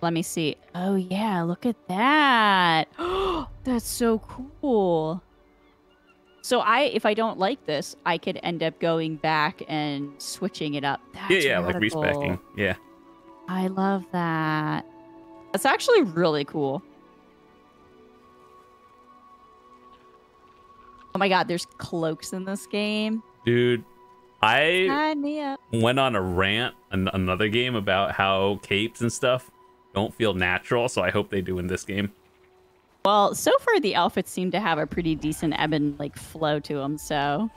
Let me see. Oh, yeah. Look at that. that's so cool. So I, if I don't like this, I could end up going back and switching it up. That's yeah, yeah, like radical. respecking. Yeah. I love that. That's actually really cool. Oh my god, there's cloaks in this game. Dude, I Sign me up. went on a rant in another game about how capes and stuff don't feel natural, so I hope they do in this game. Well, so far the outfits seem to have a pretty decent ebb and like flow to them. So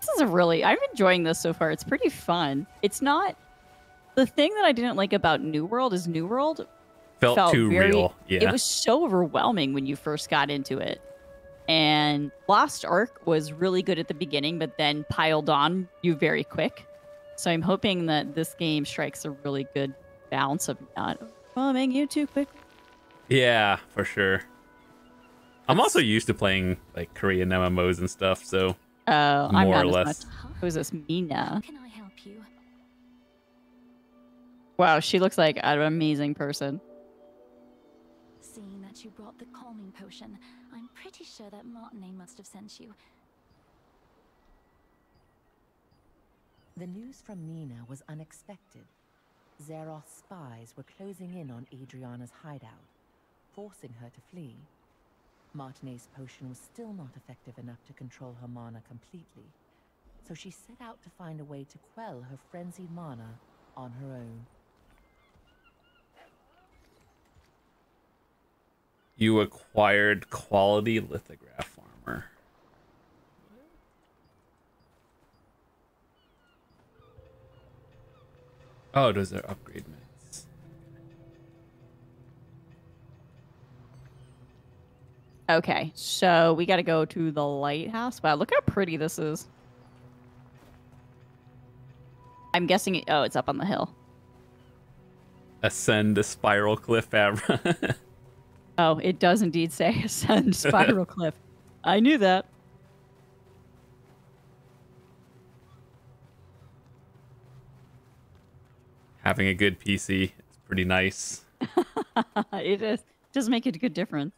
this is a really I'm enjoying this so far. It's pretty fun. It's not the thing that I didn't like about New World is New World Felt, felt too very- real. Yeah. It was so overwhelming when you first got into it. And Lost Ark was really good at the beginning, but then piled on you very quick. So I'm hoping that this game strikes a really good balance of not overwhelming you too quick. Yeah, for sure. I'm also used to playing like Korean MMOs and stuff, so Oh, I'm More not or as less. much. Who's this Mina? Can I help you? Wow, she looks like an amazing person. Seeing that you brought the calming potion, I'm pretty sure that Martinet must have sent you. The news from Nina was unexpected. Zeroth's spies were closing in on Adriana's hideout, forcing her to flee. Martinet's potion was still not effective enough to control her mana completely, so she set out to find a way to quell her frenzied mana on her own. you acquired quality lithograph armor. Oh, does are upgrade minutes. Okay, so we got to go to the lighthouse. Wow, look how pretty this is. I'm guessing. It, oh, it's up on the hill. Ascend the spiral cliff, Abra. Oh, it does indeed say ascend spiral cliff. I knew that. Having a good PC is pretty nice. it is does make a good difference.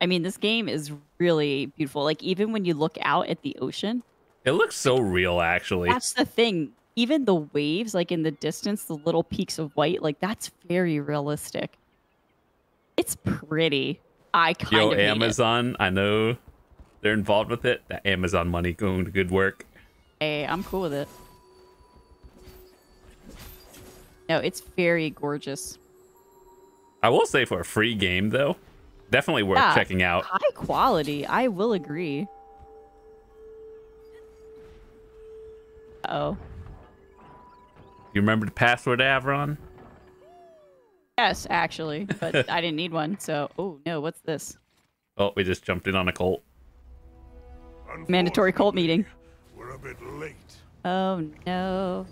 I mean, this game is really beautiful. Like even when you look out at the ocean, It looks so real, actually. that's the thing. Even the waves, like in the distance, the little peaks of white, like that's very realistic. It's pretty. I kind Yo, of. Amazon, I know they're involved with it. That Amazon money going to good work. Hey, I'm cool with it. No, it's very gorgeous. I will say for a free game though, definitely worth Yeah, checking out. High quality. I will agree. Oh. You remember the password, Avron? Yes, actually, but I didn't need one. So, oh no, what's this? Oh, we just jumped in on a cult. Mandatory cult meeting. We're a bit late. Oh no.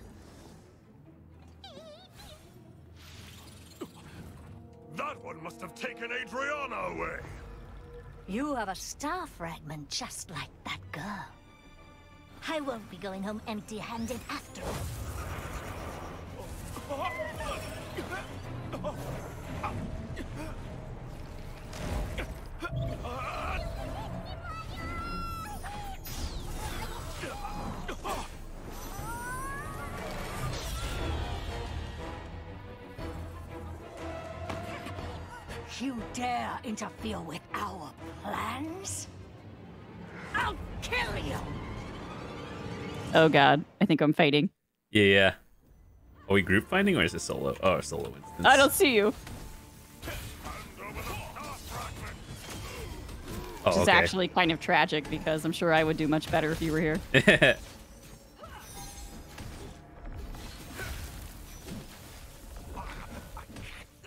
Must have taken Adriana away. You have a star fragment just like that girl. I won't be going home empty-handed after all. You dare interfere with our plans? I'll kill you! Oh god, I think I'm fighting. Yeah, yeah. Are we group finding or is it solo? Oh, solo instance. I don't see you. Oh, Which is okay. actually kind of tragic because I'm sure I would do much better if you were here.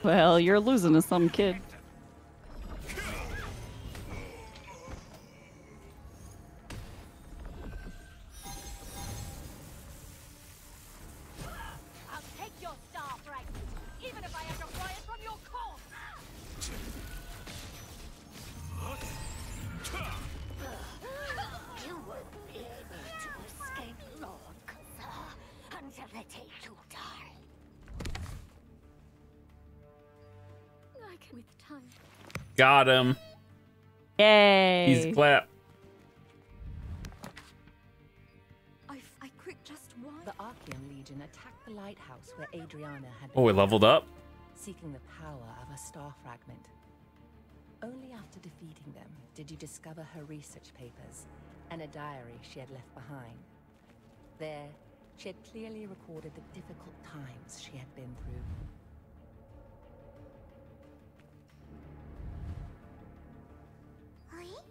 Well, you're losing to some kid. Got him. Yay! He's clap. I, I quick just why? The Archean Legion attacked the lighthouse where Adriana had Oh, we leveled up. seeking the power of a star fragment. Only after defeating them did you discover her research papers and a diary she had left behind. There, she had clearly recorded the difficult times she had been through. Really?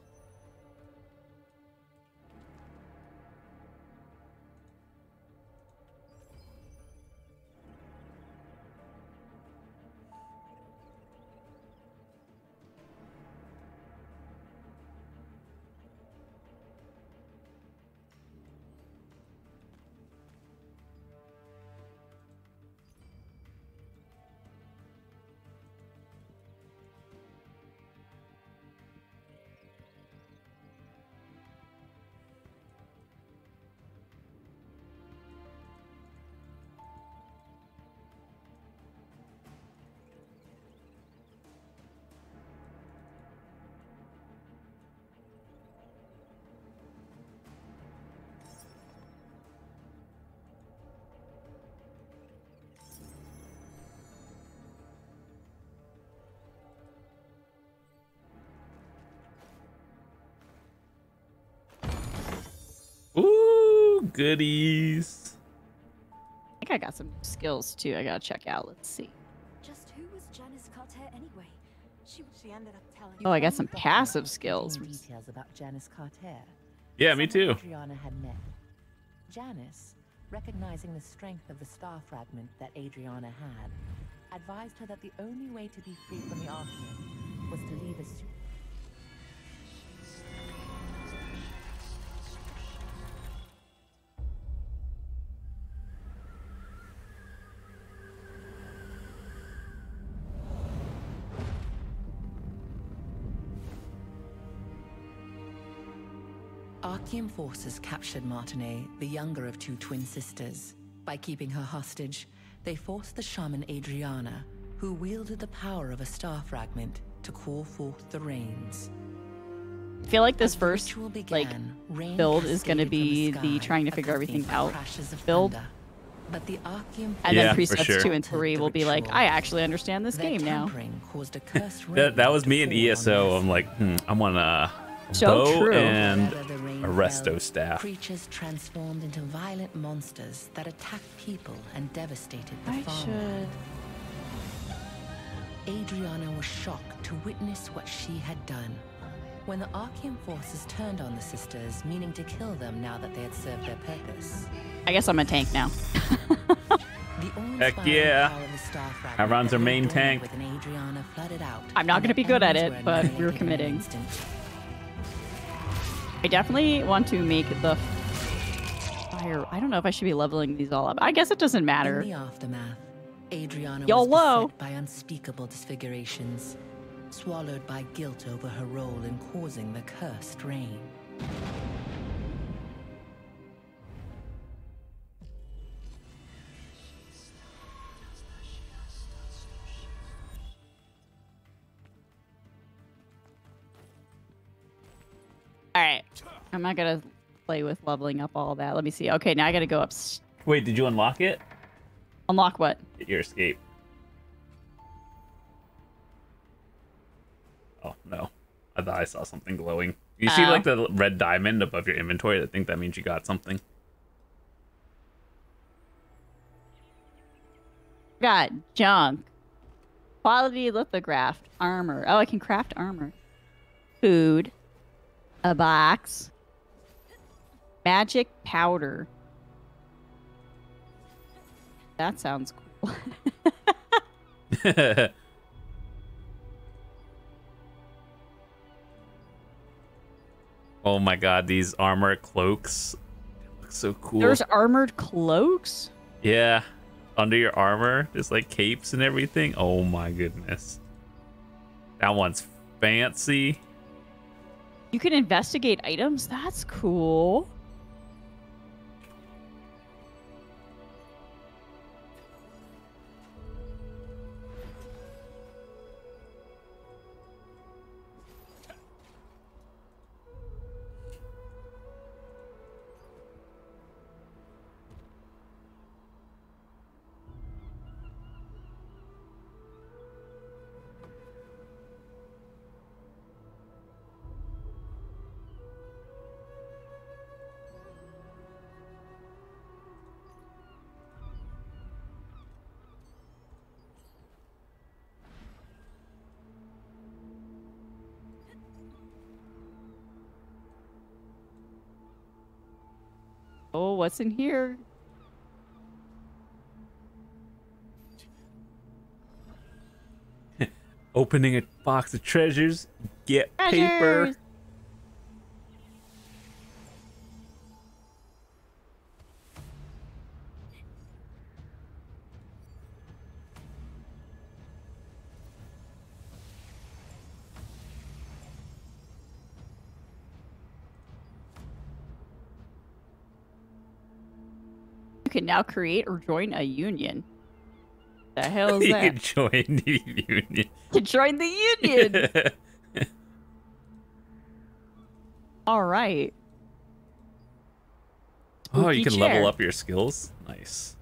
Goodies. I think I got some skills too. I gotta check out. Let's see. Just who was Janice Carter anyway? She She ended up telling Oh, I got some passive skills. Details about Janice Carter. Yeah, me too. Adriana had met. Janice, recognizing the strength of the star fragment that Adriana had, advised her that the only way to be free from the Archean was to leave a suit. Archean forces captured Martinet, the younger of two twin sisters. By keeping her hostage, they forced the shaman Adriana, who wielded the power of a star fragment, to call forth the rains. I feel like this first like build is gonna be the sky, trying to figure everything out crashes of build. thunder. But the Archean and Yeah, then for precepts sure. two and three will be like, I actually understand this Their game now. tampering caused a cursed rain That that was me in ESO. I'm like, hmm, I want a So bow true. and Wherever the rain a resto fell, staff. Creatures transformed into violent monsters that attacked people and devastated the I farmland. should. Adriana was shocked to witness what she had done. When the Archean forces turned on the sisters, meaning to kill them now that they had served their purpose. I guess I'm a tank now. The Heck awe-inspiring yeah. power of the star fragment Avron's that our main dormant tank. within Adriana flooded out, I'm not gonna be good at it, but we're annihilated in committing. I definitely want to make the fire. I don't know if I should be leveling these all up. I guess it doesn't matter. In the aftermath, Adriana YOLO. was beset by unspeakable disfigurations, swallowed by guilt over her role in causing the cursed rain. All right. I'm not gonna play with leveling up all that. Let me see. Okay, now I gotta go up. Wait, did you unlock it? Unlock what? Your escape. Oh no, I thought I saw something glowing. You see Oh. like the oh. red diamond above your inventory? I think that means you got something. Got junk. Quality lithograph. Armor. Oh, I can craft armor. Food. A box. Magic powder. That sounds cool. oh my god, these armor cloaks they look so cool. There's armored cloaks? Yeah, under your armor, there's like capes and everything. Oh my goodness, that one's fancy. You can investigate items? That's cool. What's in here? Opening a box of treasures, get paper. Treasures! You now create or join a union. The hell is you that? can join the union. to join the union. All right. oh, you can level up your skills. Nice.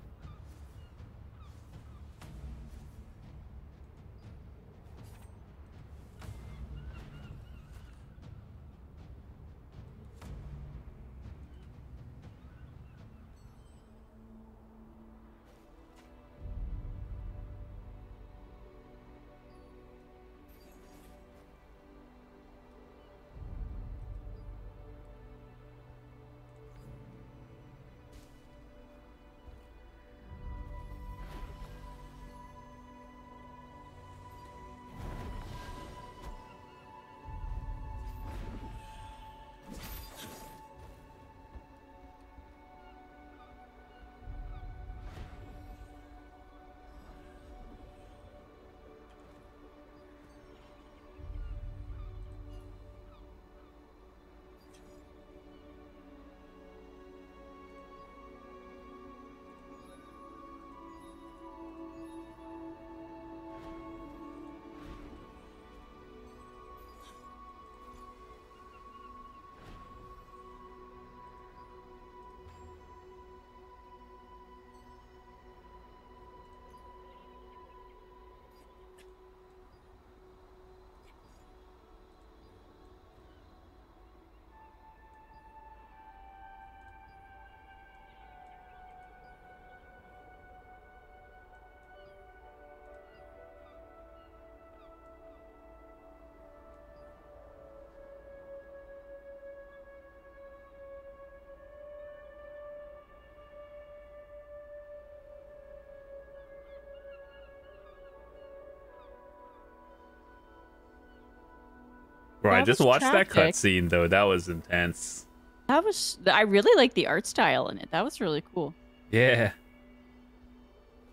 Bro, I just watched that cutscene though. That was intense. That was. I really like the art style in it. That was really cool, Yeah.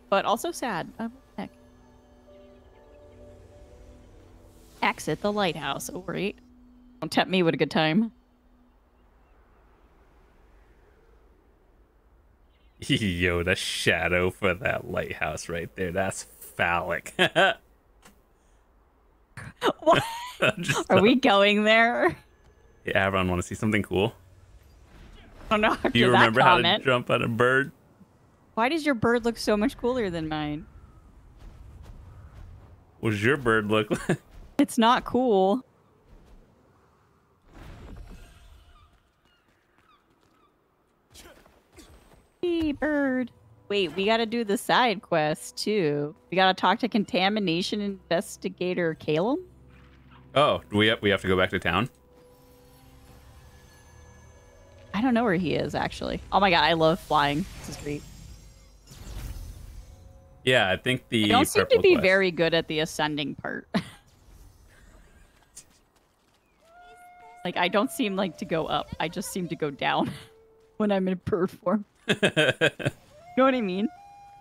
but also sad. Oh, heck. Exit the lighthouse. Oh, right. Don't tempt me with a good time. Yo, the shadow for that lighthouse right there. That's phallic. What? Just- Are we going there? Yeah, everyone want to see something cool? I don't know. Do you remember how to jump on a bird? Why does your bird look so much cooler than mine? What does your bird look like? It's not cool. Hey, bird. Wait, we gotta do the side quest too. We gotta talk to contamination investigator Caleb. Oh, do we have, we have to go back to town? I don't know where he is actually. Oh my god, I love flying. This is great. Yeah, I think the I don't seem to be quest- very good at the ascending part. like I don't seem like to go up. I just seem to go down when I'm in bird form. You know what I mean?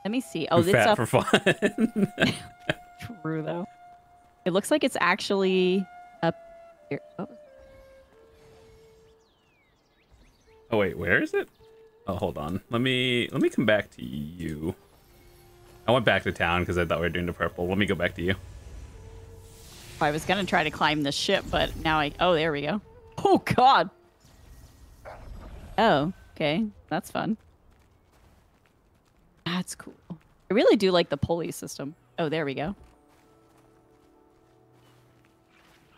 Let me see. Oh, this up for fun. true though. It looks like it's actually up here. Oh, oh wait, where is it? Oh, hold on. Let me let me come back to you. I went back to town because I thought we were doing the purple. Let me go back to you. I was gonna try to climb this ship, but now I. Oh, there we go. Oh God. Oh, okay. That's fun. That's cool. I really do like the pulley system. Oh, there we go.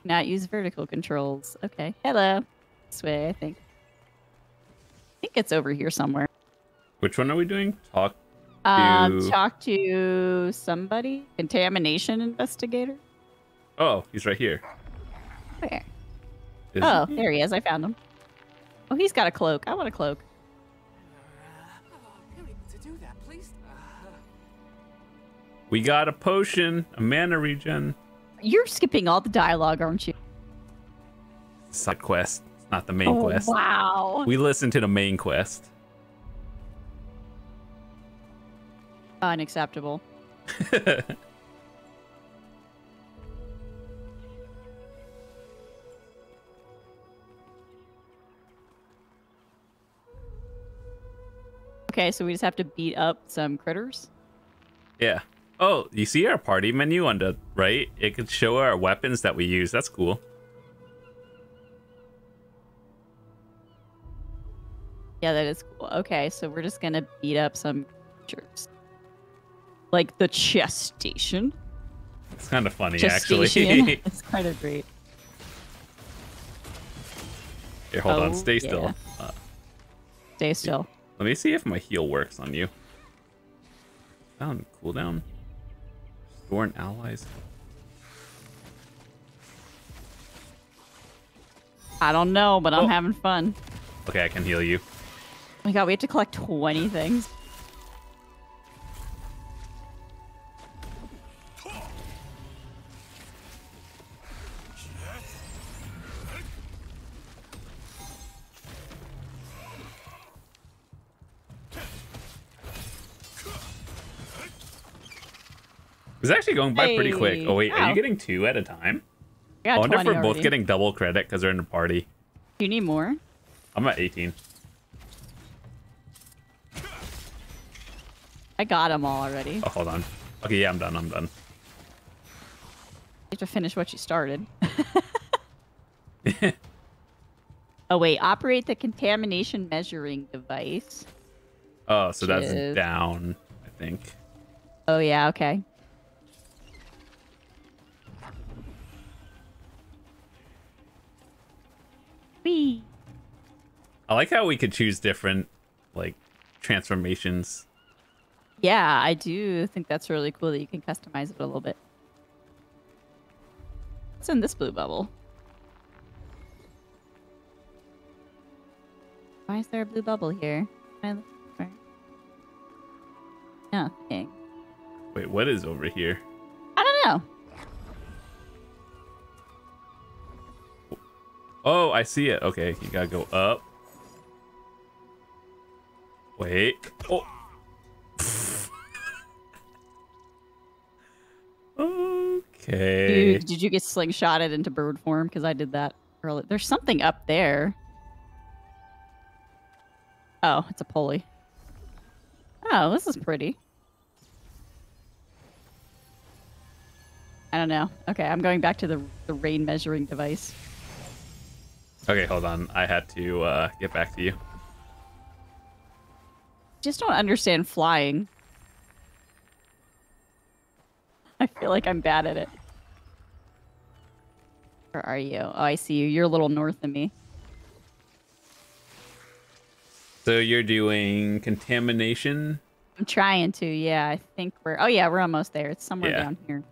Not use vertical controls. Okay. Hello. This way, I think. I think it's over here somewhere. Which one are we doing? Talk. Um, talk to somebody. Contamination investigator. Oh, he's right here. Where? Is oh, he? there he is. I found him. Oh, he's got a cloak. I want a cloak. To do that, please. We got a potion, a mana regen. You're skipping all the dialogue, aren't you? Side quest. Not the main oh, quest. wow. We listened to the main quest. Unacceptable. Okay, so we just have to beat up some critters. Yeah. Oh, you see our party menu on the right? It could show our weapons that we use. That's cool. Yeah, that is cool. Okay, so we're just gonna beat up some jerks. Like the chest station. It's kind of funny, actually. it's kind of great. Here, hold on. Oh, Stay still. Uh, Stay still. let me see if my heal works on you. Down, cooldown. And allies. I don't know, but Oh. I'm having fun. Okay, I can heal you. Oh my god, we have to collect 20 things. It's actually going by pretty quick. Oh wait, are Oh. you getting two at a time? I I wonder if we're both getting double credit because we're in a party. You need more? I'm at 18. I got them all already. Oh, hold on. Okay, yeah, I'm done. I'm done. You have to finish what you started. oh wait, operate the contamination measuring device. Oh, so that's down, I think. Oh yeah, okay. Whee! I like how we could choose different, like, transformations. Yeah, I do think that's really cool that you can customize it a little bit. What's in this blue bubble? Why is there a blue bubble here? I Nothing. Wait, what is over here? I don't know. Oh, I see it. Okay, you gotta go up. Wait. Oh. okay. Dude, did you get slingshotted into bird form? Because I did that earlier. There's something up there. Oh, it's a pulley. Oh, this is pretty. I don't know. Okay, I'm going back to the the rain measuring device. Okay, hold on. I had to uh, get back to you. Just don't understand flying. I feel like I'm bad at it. Where are you? Oh, I see you. You're a little north of me. So you're doing contamination? I'm trying to. Yeah, I think we're. Oh yeah, we're almost there. It's somewhere Yeah. down here.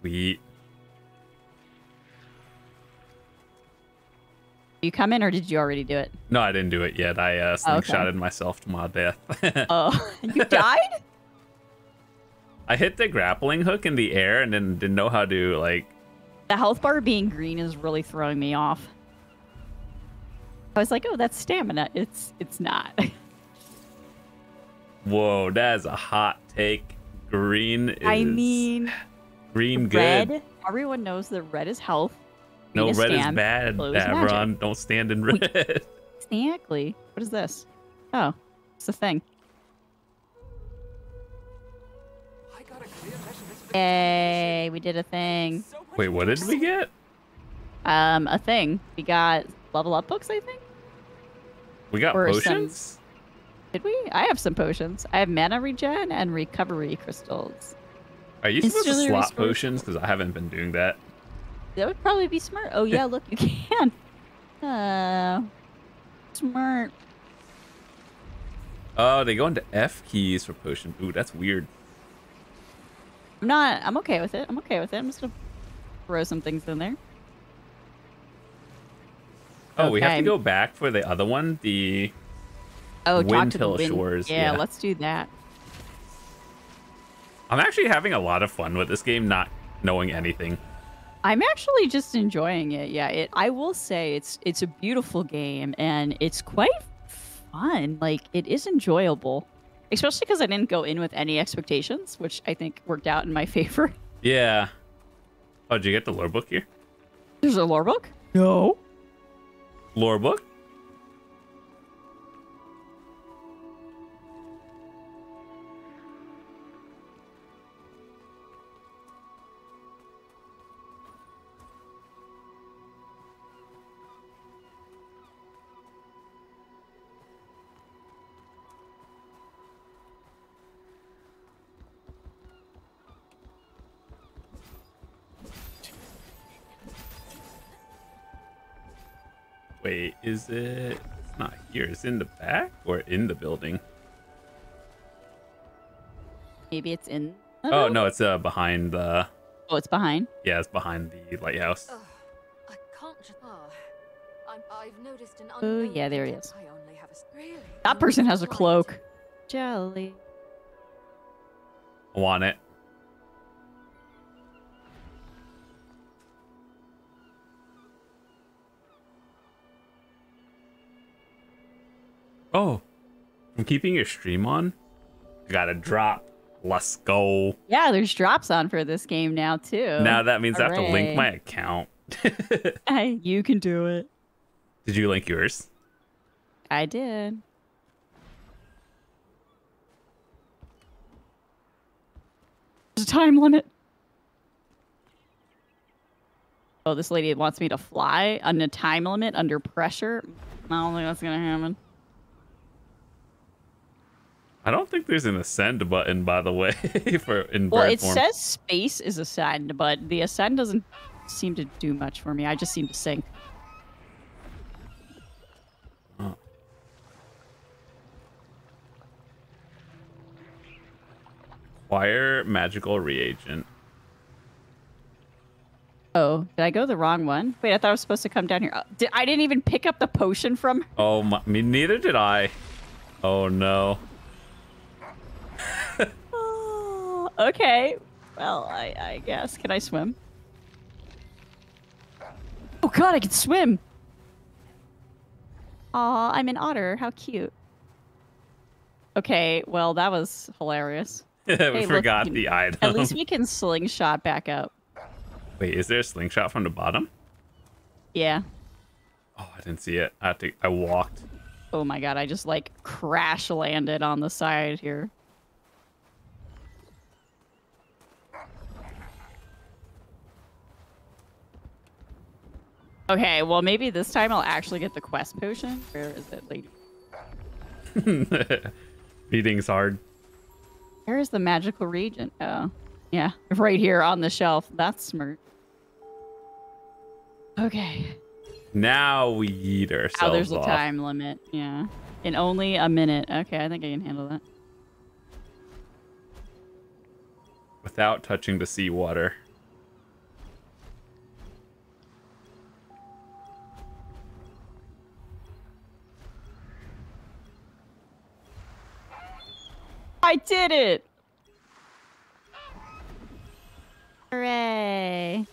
Sweet. You come in, or did you already do it? No, I didn't do it yet. I uh, Oh, okay. slingshotted myself to my death. Oh, you died? I hit the grappling hook in the air and then didn't know how to like. The health bar being green is really throwing me off. I was like, oh, that's stamina. It's it's not. Whoa, that is a hot take. Green is I mean, green good. red. Everyone knows that red is health. No, red is bad. Avron, don't stand in red. Exactly. What is this? Oh, it's a thing. Yay, we did a thing. Wait, what did we get? Um, a thing. We got level up books, I think. We got Or some- potions. Did we? I have some potions. I have mana regen and recovery crystals. Are you supposed to slot potions? Because I haven't been doing that. That would probably be smart. Oh yeah, look, you can. Uh, smart. Oh, they go into F keys for potion. Ooh, that's weird. I'm not. I'm okay with it. I'm okay with it. I'm just gonna throw some things in there. Oh, we have to go back for the other one. The Oh, talk to the wind. Shores, Yeah, yeah. let's do that. I'm actually having a lot of fun with this game, not knowing anything. I'm actually just enjoying it. Yeah, it. I will say it's it's a beautiful game and it's quite fun. Like it is enjoyable, especially because I didn't go in with any expectations, which I think worked out in my favor. Yeah. Oh, did you get the lore book here? There's a lore book. No. Lore book? Is it? It's not here. It's in the back or in the building? Maybe it's in. Oh no, it's uh behind the. Oh, it's behind. Yeah, it's behind the lighthouse. I can't just. Oh, I'm, I've noticed an Oh yeah, there he is. I only have a s- really. That person has a cloak. Jelly. I want it. Oh, I'm keeping your stream on. I got a drop. Let's go. Yeah, there's drops on for this game now too. Now that means I have to link my account. Hey, you can do it. Did you link yours? I did. There's a time limit. Oh, this lady wants me to fly on a time limit under pressure. I don't think that's gonna happen. I don't think there's an ascend button, by the way, for in Well, it form. says space is ascend, but the ascend doesn't seem to do much for me. I just seem to sink. Acquire magical reagent. Oh, did I go the wrong one? Wait, I thought I was supposed to come down here. Oh, did, I didn't even pick up the potion from. Oh, my, me neither did I. Oh no. Oh, okay. Well, I, I guess. Can I swim? Oh god, I can swim. Aw, I'm an otter. How cute. Okay, well, that was hilarious. we Hey, forgot you- the item. At least we can slingshot back up. Wait, is there a slingshot from the bottom? Yeah. Oh, I didn't see it. I had to. I walked. Oh my god, I just like crash landed on the side here. Okay, well maybe this time I'll actually get the quest potion. Where is it, lady? Reading's hard. Where is the magical reagent? Oh, yeah, right here on the shelf. That's smart. Okay. Now we eat Oh, ourselves there's a time limit. Yeah. In only a minute. Okay, I think I can handle that. without touching the seawater. I did it! Hooray!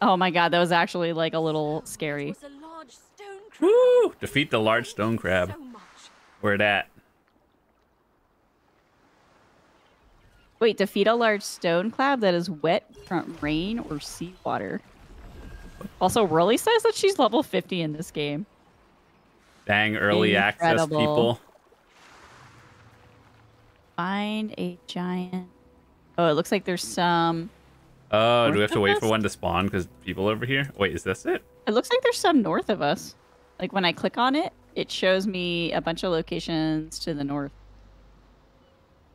Oh my god, that was actually like a little scary. a large stone crab. Woo! Defeat the large stone crab. So. Where it at? Wait, defeat a large stone crab that is wet from rain or seawater. Also, Rolly says that she's level 50 in this game. Dang, early access people. Find a giant. Oh, it looks like there's some. Oh, do we have to wait us? for one to spawn because people over here? Wait, is this it? It looks like there's some north of us. Like when I click on it, it shows me a bunch of locations to the north.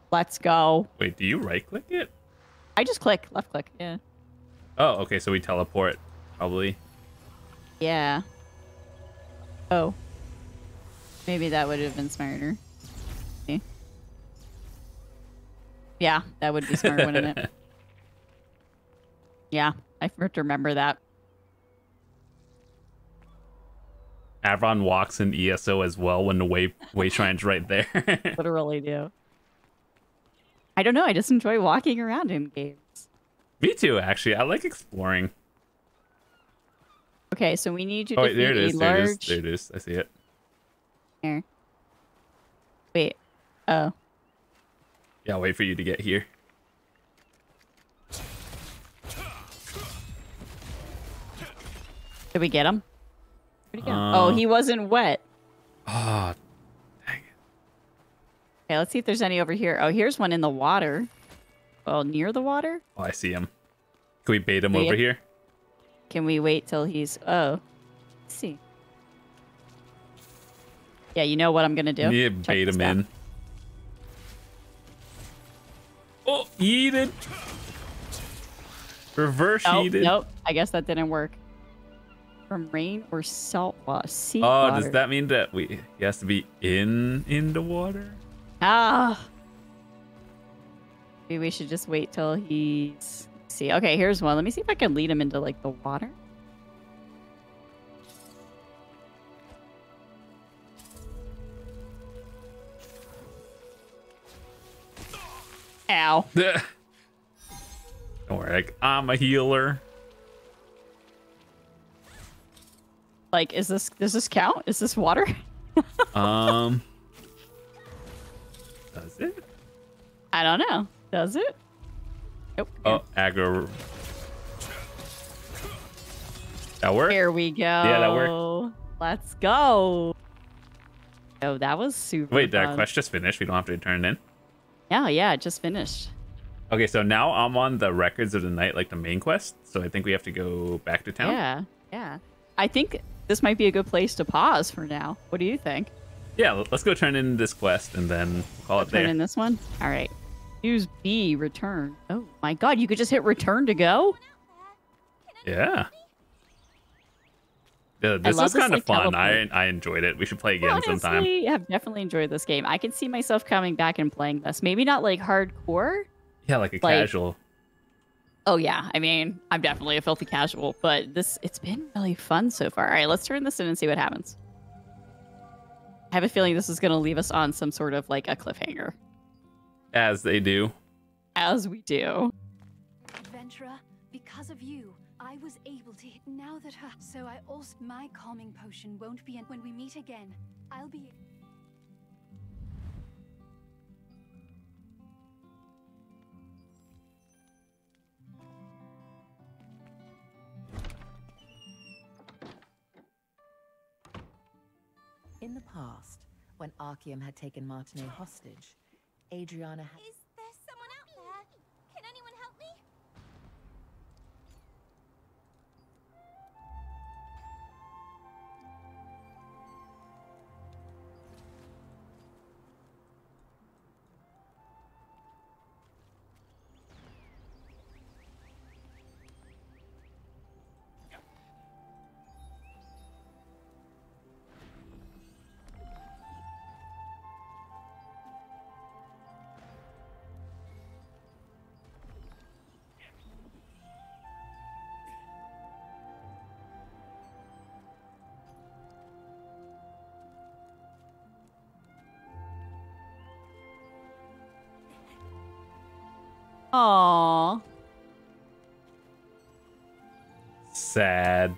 Let's go. Wait, do you right click it? I just click, left click. Yeah. Oh, okay, so we teleport, probably. Yeah. Oh. Maybe that would have been smarter. Yeah, that would be smart, wouldn't it? Yeah, I have to remember that. Avron walks in ESO as well when the way Wayshrine's right there. Literally do. I don't know. I just enjoy walking around in games. Me too, actually. I like exploring. Okay, so we need to Oh, wait, defeat there it is. a There it is. There it is. I see it. Here. Wait. Oh. Yeah, I'll wait for you to get here. Did we get him? Where'd he go? Uh, oh, he wasn't wet. Oh, Okay, let's see if there's any over here. Oh, here's one in the water. Well, near the water. oh, I see him. Can we bait him Wait. over here? Can we wait till he's? Oh, let's see. Yeah, you know what I'm gonna do. Yeah, bait him in. Oh, eat it. Reverse Nope, heated. nope. I guess that didn't work. From rain or salt water. Sea Oh, water. does that mean that we he has to be in in the water? Ah. Maybe we should just wait till he's. let's see. Okay, here's one. Let me see if I can lead him into like the water. Ow. Don't worry, I'm a healer. Like, is this does this count? Is this water? Um, does it? I don't know. Does it? Nope. Oh, aggro. That worked. Here we go. Yeah, that worked. Let's go. Oh, that was super. Wait, that fun. quest just finished. We don't have to turn it in. Yeah, yeah, it just finished. Okay, so now I'm on the records of the night, like the main quest. So I think we have to go back to town. Yeah, yeah. I think this might be a good place to pause for now. What do you think? Yeah, let- let's go turn in this quest and then call it Turn there. Turn in this one. All right. Use B return. Oh my God! You could just hit return to go. Yeah. Yeah, this love was this, kind of like, fun. I teleport. I enjoyed it. We should play again sometime. Honestly, I've definitely enjoyed this game. I can see myself coming back and playing this. Maybe not like hardcore. Yeah, like a like- casual. Oh yeah, I mean, I'm definitely a filthy casual, but this it's been really fun so far. All right, let's turn this in and see what happens. I have a feeling this is going to leave us on some sort of like a cliffhanger, As they do. as we do. Adventurer, because of you, I was able to hit now that her. So I also. My calming potion won't be in when we meet again. I'll be. In the past, when Archeum had taken Martinet hostage, Adriana had. Is Sad.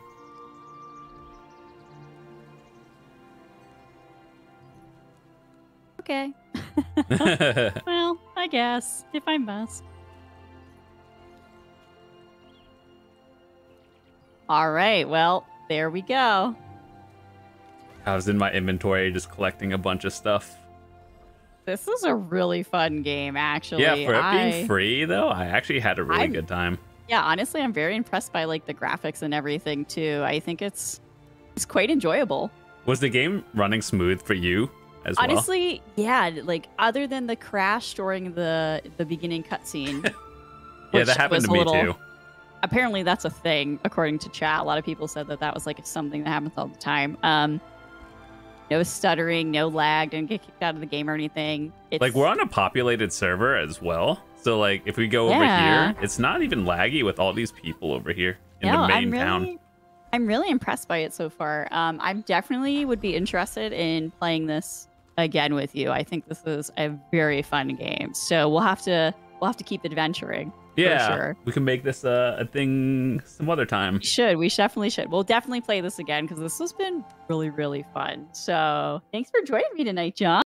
Okay. well, I guess if I must. All right. Well, there we go. I was in my inventory just collecting a bunch of stuff. This is a really fun game, actually. yeah, for it I- being free though, I actually had a really I'm- good time. Yeah, honestly, I'm very impressed by like the graphics and everything too. I think it's it's quite enjoyable. Was the game running smooth for you as well? Honestly, yeah, like other than the crash during the the beginning cutscene. yeah, that happened to me little- too. apparently that's a thing according to chat a lot of people said that that was like something that happens all the time um no stuttering no lag didn't get kicked out of the game or anything it's Like we're on a populated server as well. So like if we go Yeah. over here, it's not even laggy with all these people over here in no, the main I'm really, town. i'm really impressed by it so far um i'm definitely would be interested in playing this again with you i think this is a very fun game so we'll have to we'll have to keep adventuring Yeah, for sure we can make this uh, a thing some other time. We should. We definitely should. We'll definitely play this again because this has been really, really fun. So thanks for joining me tonight, Jon.